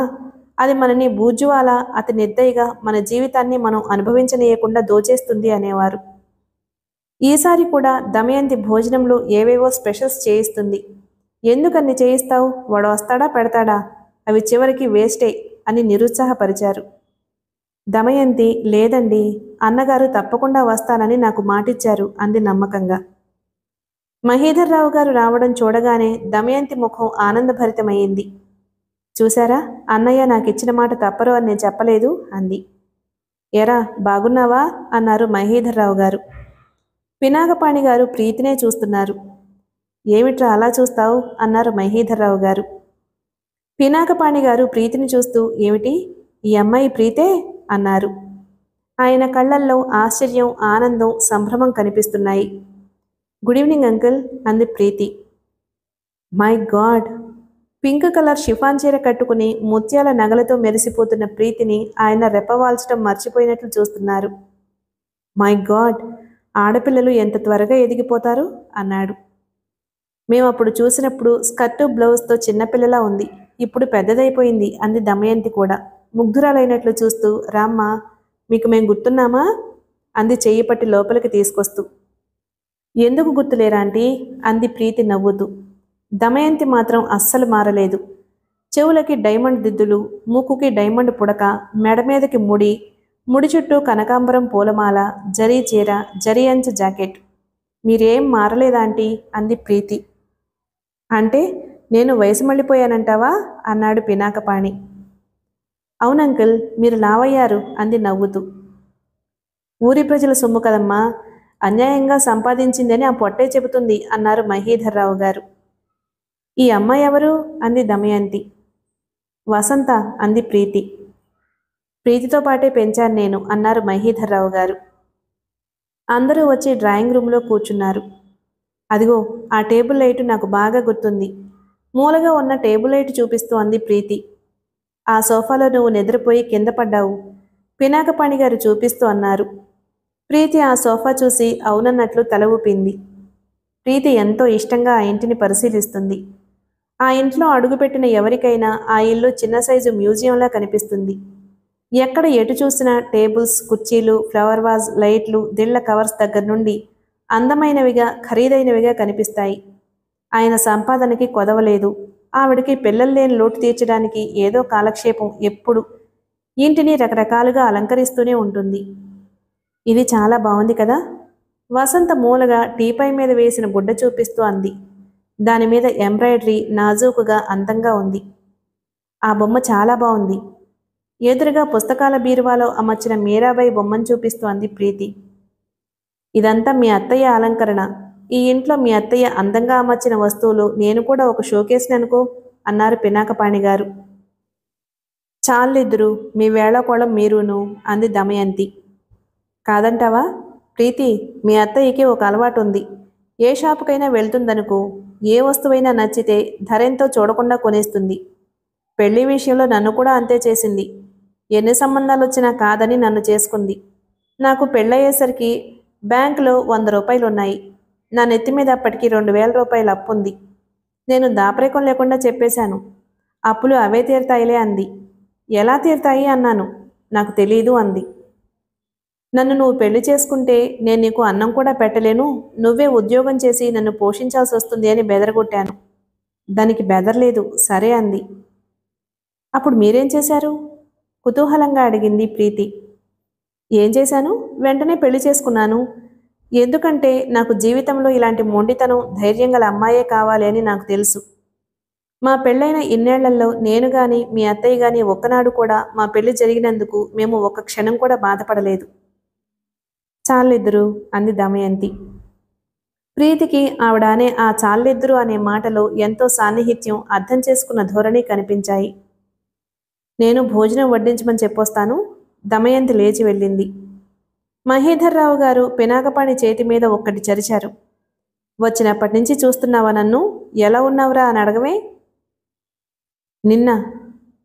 అది మనని బూజువాల అతి నిర్దయగా మన జీవితాన్ని మనం అనుభవించనీయకుండా దోచేస్తుంది అనేవారు. ఈసారి కూడా దమయంతి భోజనంలో ఏవేవో స్పెషల్స్ చేయిస్తుంది. ఎందుకన్ని చేయిస్తావు? వాడు వస్తాడా పెడతాడా? అవి చివరికి వేస్టే అని నిరుత్సాహపరిచారు. దమయంతి లేదండి అన్నగారు తప్పకుండా వస్తానని నాకు మాటిచ్చారు అంది నమ్మకంగా. మహీధర్రావు గారు రావడం చూడగానే దమయంతి ముఖం ఆనందభరితమైంది చూశారా? అన్నయ్య నాకిచ్చిన మాట తప్పరు అని నేను చెప్పలేదు అంది. ఎరా బాగున్నావా? అన్నారు మహీధర్రావు గారు. పినాకపాణి గారు ప్రీతినే చూస్తున్నారు. ఏమిట్రా అలా చూస్తావు? అన్నారు మహీధర్రావు గారు. పినాకపాణి గారు ప్రీతిని చూస్తూ ఏమిటి? ఈ అమ్మాయి ప్రీతే? అన్నారు. ఆయన కళ్ళల్లో ఆశ్చర్యం ఆనందం సంభ్రమం కనిపిస్తున్నాయి. గుడ్ ఈవినింగ్ అంకుల్ అంది Preethi. My god! Pink colour chiffon చీర కట్టుకుని ముత్యాల నగలతో మెరిసిపోతున్న ప్రీతిని ఆయన రెప్పవాల్చడం మర్చిపోయినట్లు చూస్తున్నారు. My god! ఆడపిల్లలు ఎంత త్వరగా ఎదిగిపోతారు? అన్నాడు. మేము అప్పుడు చూసినప్పుడు స్కర్టు బ్లౌజ్తో చిన్నపిల్లలా ఉంది. ఇప్పుడు పెద్దదైపోయింది అంది దమయంతి కూడా. ముగ్ధురాలైనట్లు చూస్తూ రామ్మ మీకు మేము గుర్తున్నామా? అంది చెయ్యి పట్టి లోపలికి తీసుకొస్తూ. ఎందుకు గుర్తులేరా ఆంటీ? అంది ప్రీతి నవ్వుతూ. దమయంతి మాత్రం అస్సలు మారలేదు. చెవులకి డైమండ్ దిద్దులు మూకుకి డైమండ్ పుడక మెడ మీదకి ముడి ముడి చుట్టూ కనకాంబరం పూలమాల జరీ చీర జరీ అంచు జాకెట్. మీరేం మారలేదాంటీ అంది ప్రీతి. అంటే నేను వయసు మళ్ళిపోయానంటావా? అన్నాడు పినాకపాణి. అవునంకుల్ మీరు లావయ్యారు అంది నవ్వుతూ. ఊరి ప్రజల సొమ్ము కదమ్మా అన్యాయంగా సంపాదించిందని ఆ పొట్టే చెబుతుంది అన్నారు మహీధర్రావు గారు. ఈ అమ్మాయి ఎవరు? అంది దమయంతి. వసంత అంది ప్రీతి. ప్రీతితో పాటే పెంచాను నేను అన్నారు మహీధర్రావు గారు. అందరూ వచ్చి డ్రాయింగ్ రూమ్లో కూర్చున్నారు. అదిగో ఆ టేబుల్ లైట్ నాకు బాగా గుర్తుంది. మూలగా ఉన్న టేబుల్ లైట్ చూపిస్తూ అంది ప్రీతి. ఆ సోఫాలో నువ్వు నిద్రపోయి కింద పడ్డావు. పినాకపాణి గారు చూపిస్తూ అన్నారు. ప్రీతి ఆ సోఫా చూసి అవునన్నట్లు తల ఊపింది. ప్రీతి ఎంతో ఇష్టంగా ఆ ఇంటిని పరిశీలిస్తుంది. ఆ ఇంట్లో అడుగుపెట్టిన ఎవరికైనా ఆ ఇల్లు చిన్న సైజు మ్యూజియంలా కనిపిస్తుంది. ఎక్కడ ఎటు చూసినా టేబుల్స్ కుర్చీలు ఫ్లవర్ వాజ్ లైట్లు దిళ్ళ కవర్స్ దగ్గర నుండి అందమైనవిగా ఖరీదైనవిగా కనిపిస్తాయి. ఆయన సంపాదనకి కొదవలేదు. ఆవిడకి పిల్లలు లేని లోటు తీర్చడానికి ఏదో కాలక్షేపం ఎప్పుడు ఇంటిని రకరకాలుగా అలంకరిస్తూనే ఉంటుంది. ఇది చాలా బాగుంది కదా? వసంత మూలగా టీపై మీద వేసిన గుడ్డ చూపిస్తూ అంది. దాని మీద ఎంబ్రాయిడరీ నాజూకుగా అందంగా ఉంది. ఆ బొమ్మ చాలా బాగుంది ఎదురుగా పుస్తకాల బీరువాలో అమర్చిన మీరాబాయి బొమ్మను చూపిస్తూ అంది ప్రీతి. ఇదంతా మీ అత్తయ్య అలంకరణ. ఈ ఇంట్లో మీ అత్తయ్య అందంగా అమర్చిన వస్తువులు నేను కూడా ఒక షోకేస్ని అనుకో అన్నారు పినాకపాణి గారు. చాలిద్దరు మీ వేళకోళం మీరును అంది దమయంతి. కాదంటావా? ప్రీతి మీ అత్తయ్యకి ఒక అలవాటు ఉంది ఏ షాపుకైనా వెళ్తుందనుకో ఏ వస్తువైనా నచ్చితే ధరెంతో చూడకుండా కొనేస్తుంది. పెళ్ళి విషయంలో నన్ను కూడా అంతే చేసింది. ఎన్ని సంబంధాలు వచ్చినా కాదని నన్ను చేసుకుంది. నాకు పెళ్ళయ్యేసరికి బ్యాంకులో వంద రూపాయలు ఉన్నాయి నా నెత్తి మీద అప్పటికి రెండు వేల రూపాయలు అప్పు ఉంది. నేను దాపరికం లేకుండా చెప్పేశాను. అప్పులు అవే తీరుతాయిలే అంది. ఎలా తీరుతాయి అన్నాను. నాకు తెలీదు అంది. నన్ను నువ్వు పెళ్ళి చేసుకుంటే నేను నీకు అన్నం కూడా పెట్టలేను. నువ్వే ఉద్యోగం చేసి నన్ను పోషించాల్సి వస్తుంది అని బెదరగొట్టాను. దానికి బెదరలేదు. సరే అంది. అప్పుడు మీరేం చేశారు? కుతూహలంగా అడిగింది ప్రీతి. ఏం చేశాను? వెంటనే పెళ్ళి చేసుకున్నాను. ఎందుకంటే నాకు జీవితంలో ఇలాంటి మొండితనం ధైర్యం గల అమ్మాయే కావాలి అని నాకు తెలుసు. మా పెళ్ళైన ఇన్నేళ్ళలో నేను గాని మీ అత్తయ్య గాని ఒక్కనాడు కూడా మా పెళ్ళి జరిగినందుకు మేము ఒక్క క్షణం కూడా బాధపడలేదు. చాలిద్దరు అంది దమయంతి. ప్రీతికి ఆవిడ అనే ఆ చాలిద్దరు అనే మాటలో ఎంతో సాన్నిహిత్యం అర్థం చేసుకున్న ధోరణి కనిపించాయి. నేను భోజనం వడ్డించమని చెప్పొస్తాను దమయంతి లేచి వెళ్ళింది. మహీధర్రావు గారు పినాకపాణి చేతి మీద ఒక్కటి చరిచారు. వచ్చినప్పటి నుంచి చూస్తున్నావా నన్ను? ఎలా ఉన్నావురా? అని అడగవే. నిన్న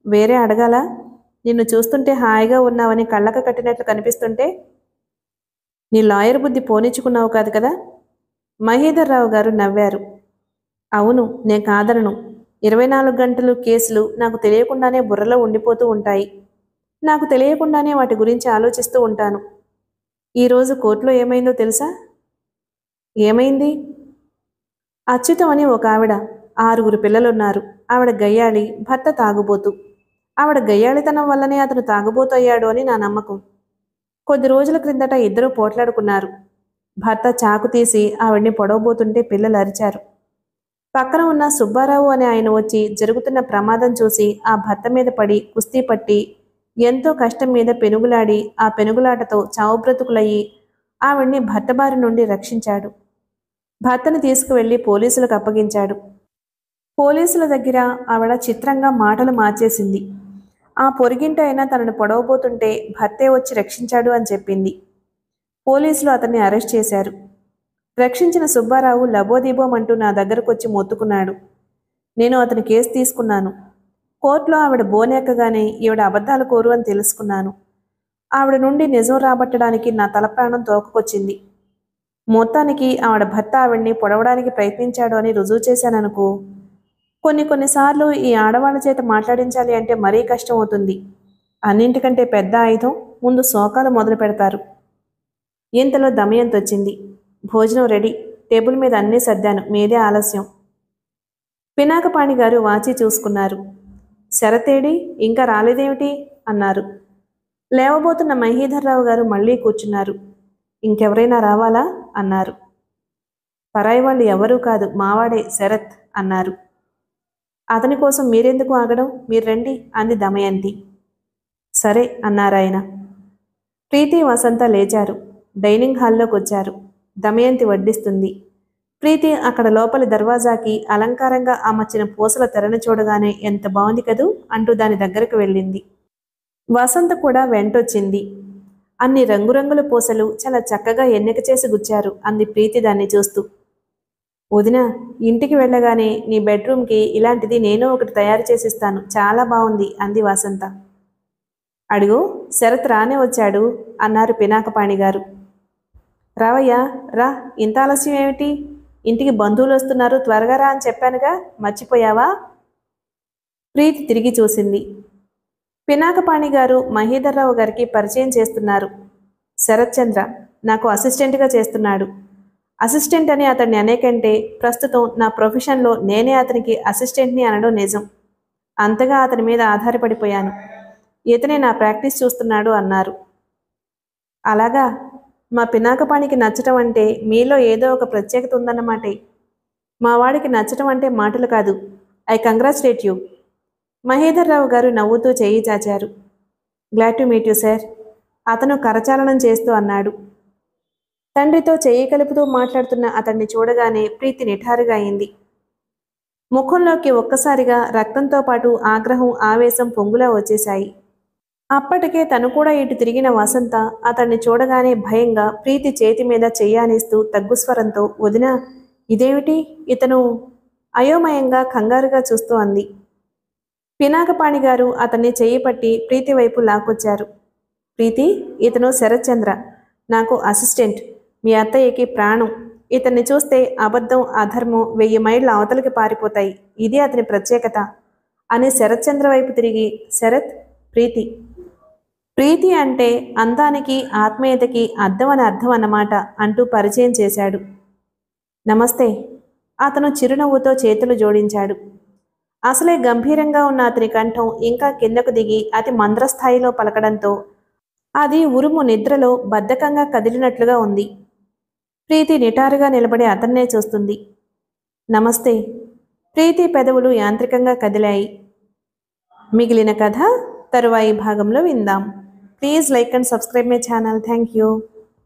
వేరే అడగాలా? నిన్ను చూస్తుంటే హాయిగా ఉన్నావని కళ్ళక కట్టినట్లు కనిపిస్తుంటే నీ లాయర్ బుద్ధి పోనిచ్చుకున్నావు కాదు కదా? మహీధర్రావు గారు నవ్వారు. అవును నేను కాదనను. ఇరవై నాలుగు గంటలు కేసులు నాకు తెలియకుండానే బుర్రలో ఉండిపోతూ ఉంటాయి. నాకు తెలియకుండానే వాటి గురించి ఆలోచిస్తూ ఉంటాను. ఈరోజు కోర్టులో ఏమైందో తెలుసా? ఏమైంది? అచ్యుతం అని ఒక ఆవిడ ఆరుగురు పిల్లలున్నారు. ఆవిడ గయ్యాళి భర్త తాగుబోతు. ఆవిడ గయ్యాళితనం వల్లనే అతను తాగుబోతు అయ్యాడు అని నా నమ్మకం. కొద్ది రోజుల క్రిందట ఇద్దరూ పోట్లాడుకున్నారు. భర్త చాకు తీసి ఆవిడ్ని పొడవబోతుంటే పిల్లలు అరిచారు. పక్కన ఉన్న సుబ్బారావు అనే ఆయన వచ్చి జరుగుతున్న ప్రమాదం చూసి ఆ భర్త మీద పడి కుస్తీ పట్టి ఎంతో కష్టం మీద పెనుగులాడి ఆ పెనుగులాటతో చావుబ్రతుకులయ్యి ఆవిడ్ని భర్త బారి నుండి రక్షించాడు. భర్తను తీసుకువెళ్ళి పోలీసులకు అప్పగించాడు. పోలీసుల దగ్గర ఆవిడ చిత్రంగా మాటలు మార్చేసింది. ఆ పొరిగింట అయినా తనను పొడవబోతుంటే భర్తే వచ్చి రక్షించాడు అని చెప్పింది. పోలీసులు అతన్ని అరెస్ట్ చేశారు. రక్షించిన సుబ్బారావు లబోదీబోమంటూ నా దగ్గరకు వచ్చి మొత్తుకున్నాడు. నేను అతని కేసు తీసుకున్నాను. కోర్టులో ఆవిడ బోనెక్కగానే ఈవిడ అబద్ధాలు కోరు అని తెలుసుకున్నాను. ఆవిడ నుండి నిజం రాబట్టడానికి నా తల ప్రాణం తోకకొచ్చింది. మొత్తానికి ఆవిడ భర్త ఆవిడ్ని పొడవడానికి ప్రయత్నించాడు అని రుజువు చేశాననుకో కొన్ని కొన్నిసార్లు ఈ ఆడవాళ్ళ చేత మాట్లాడించాలి అంటే మరీ కష్టం అవుతుంది. అన్నింటికంటే పెద్ద ఆయుధం ముందు శోకాలు మొదలు పెడతారు. ఇంతలో దమయంతొచ్చింది భోజనం రెడీ. టేబుల్ మీద అన్నీ సర్దాను. మీదే ఆలస్యం. పినాకపాణి గారు వాచి చూసుకున్నారు. శరతేడి ఇంకా రాలేదేమిటి? అన్నారు. లేవబోతున్న మహీధర్రావు గారు మళ్ళీ కూర్చున్నారు. ఇంకెవరైనా రావాలా? అన్నారు. పరాయి వాళ్ళు ఎవరూ కాదు మావాడే శరత్ అన్నారు. అతని కోసం మీరెందుకు ఆగడం? మీరు రండి అంది దమయంతి. సరే అన్నారాయన ప్రీతి వసంత లేచారు. డైనింగ్ హాల్లోకి వచ్చారు దమయంతి వడ్డిస్తుంది. ప్రీతి అక్కడ లోపలి దర్వాజాకి అలంకారంగా అమర్చిన పూసల తెరను చూడగానే ఎంత బాగుంది కదూ అంటూ దాని దగ్గరకు వెళ్ళింది. వసంత కూడా వెంటొచ్చింది. అన్ని రంగురంగుల పూసలు చాలా చక్కగా ఎన్నిక చేసి గుచ్చారు అంది ప్రీతి దాన్ని చూస్తూ. వదిన ఇంటికి వెళ్ళగానే నీ బెడ్రూమ్కి ఇలాంటిది నేను ఒకటి తయారు చేసిస్తాను చాలా బాగుంది అంది వసంత. అడుగు శరత్ రానే వచ్చాడు అన్నారు పినాకపాణి గారు. రావయ్యా రా ఇంత ఆలస్యం ఏమిటి? ఇంటికి బంధువులు వస్తున్నారు త్వరగా రా అని చెప్పానుగా మర్చిపోయావా? ప్రీతి తిరిగి చూసింది. పినాకపాణి గారు మహీధర్రావు గారికి పరిచయం చేస్తున్నారు. శరత్చంద్ర నాకు అసిస్టెంట్గా చేస్తున్నాడు. అసిస్టెంట్ అని అతన్ని అనేకంటే ప్రస్తుతం నా ప్రొఫెషన్లో నేనే అతనికి అసిస్టెంట్ని అనడం నిజం. అంతగా అతని మీద ఆధారపడిపోయాను. ఇతనే నా ప్రాక్టీస్ చూస్తున్నాడు అన్నారు. అలాగా? మా పినాకపాణికి నచ్చటం అంటే మీలో ఏదో ఒక ప్రత్యేకత ఉందన్నమాటే. మా వాడికి నచ్చటం అంటే మాటలు కాదు. I congratulate you. మహేధర్రావు గారు నవ్వుతూ చేయి చాచారు. Glad to meet you sir. అతను కరచాలనం చేస్తూ అన్నాడు. తండ్రితో చేయి కలుపుతూ మాట్లాడుతున్న అతన్ని చూడగానే ప్రీతి నిఠారుగా అయింది. ముఖంలోకి ఒక్కసారిగా రక్తంతో పాటు ఆగ్రహం ఆవేశం పొంగులా వచ్చేశాయి. అప్పటికే తను కూడా ఇటు తిరిగిన వసంత అతన్ని చూడగానే భయంగా ప్రీతి చేతి మీద చెయ్యానేస్తూ తగ్గుస్వరంతో వదిన ఇదేమిటి? ఇతను అయోమయంగా కంగారుగా చూస్తూ అంది. పినాకపాణి గారు అతన్ని చెయ్యి పట్టి ప్రీతి వైపు లాక్కొచ్చారు. ప్రీతి ఇతను శరత్చంద్ర. నాకు అసిస్టెంట్. మీ అత్తయ్యకి ప్రాణం. ఇతన్ని చూస్తే అబద్ధం అధర్మం వెయ్యి మైళ్ళ అవతలకి పారిపోతాయి. ఇది అతని ప్రత్యేకత అని శరత్చంద్ర వైపు తిరిగి శరత్ ప్రీతి ప్రీతి అంటే అందానికి ఆత్మీయతకి అర్థం అని అర్థం అన్నమాట అంటూ పరిచయం చేశాడు. నమస్తే. అతను చిరునవ్వుతో చేతులు జోడించాడు. అసలే గంభీరంగా ఉన్న అతని కంఠం ఇంకా కిందకు దిగి అతి మంద్రస్థాయిలో పలకడంతో అది ఉరుము నిద్రలో బద్ధకంగా కదిలినట్లుగా ఉంది. ప్రీతి నిటారుగా నిలబడి అతన్నే చూస్తుంది. నమస్తే. ప్రీతి పెదవులు యాంత్రికంగా కదిలాయి. మిగిలిన కథ తరువాయి భాగంలో విందాం. Please like and subscribe my channel. Thank you.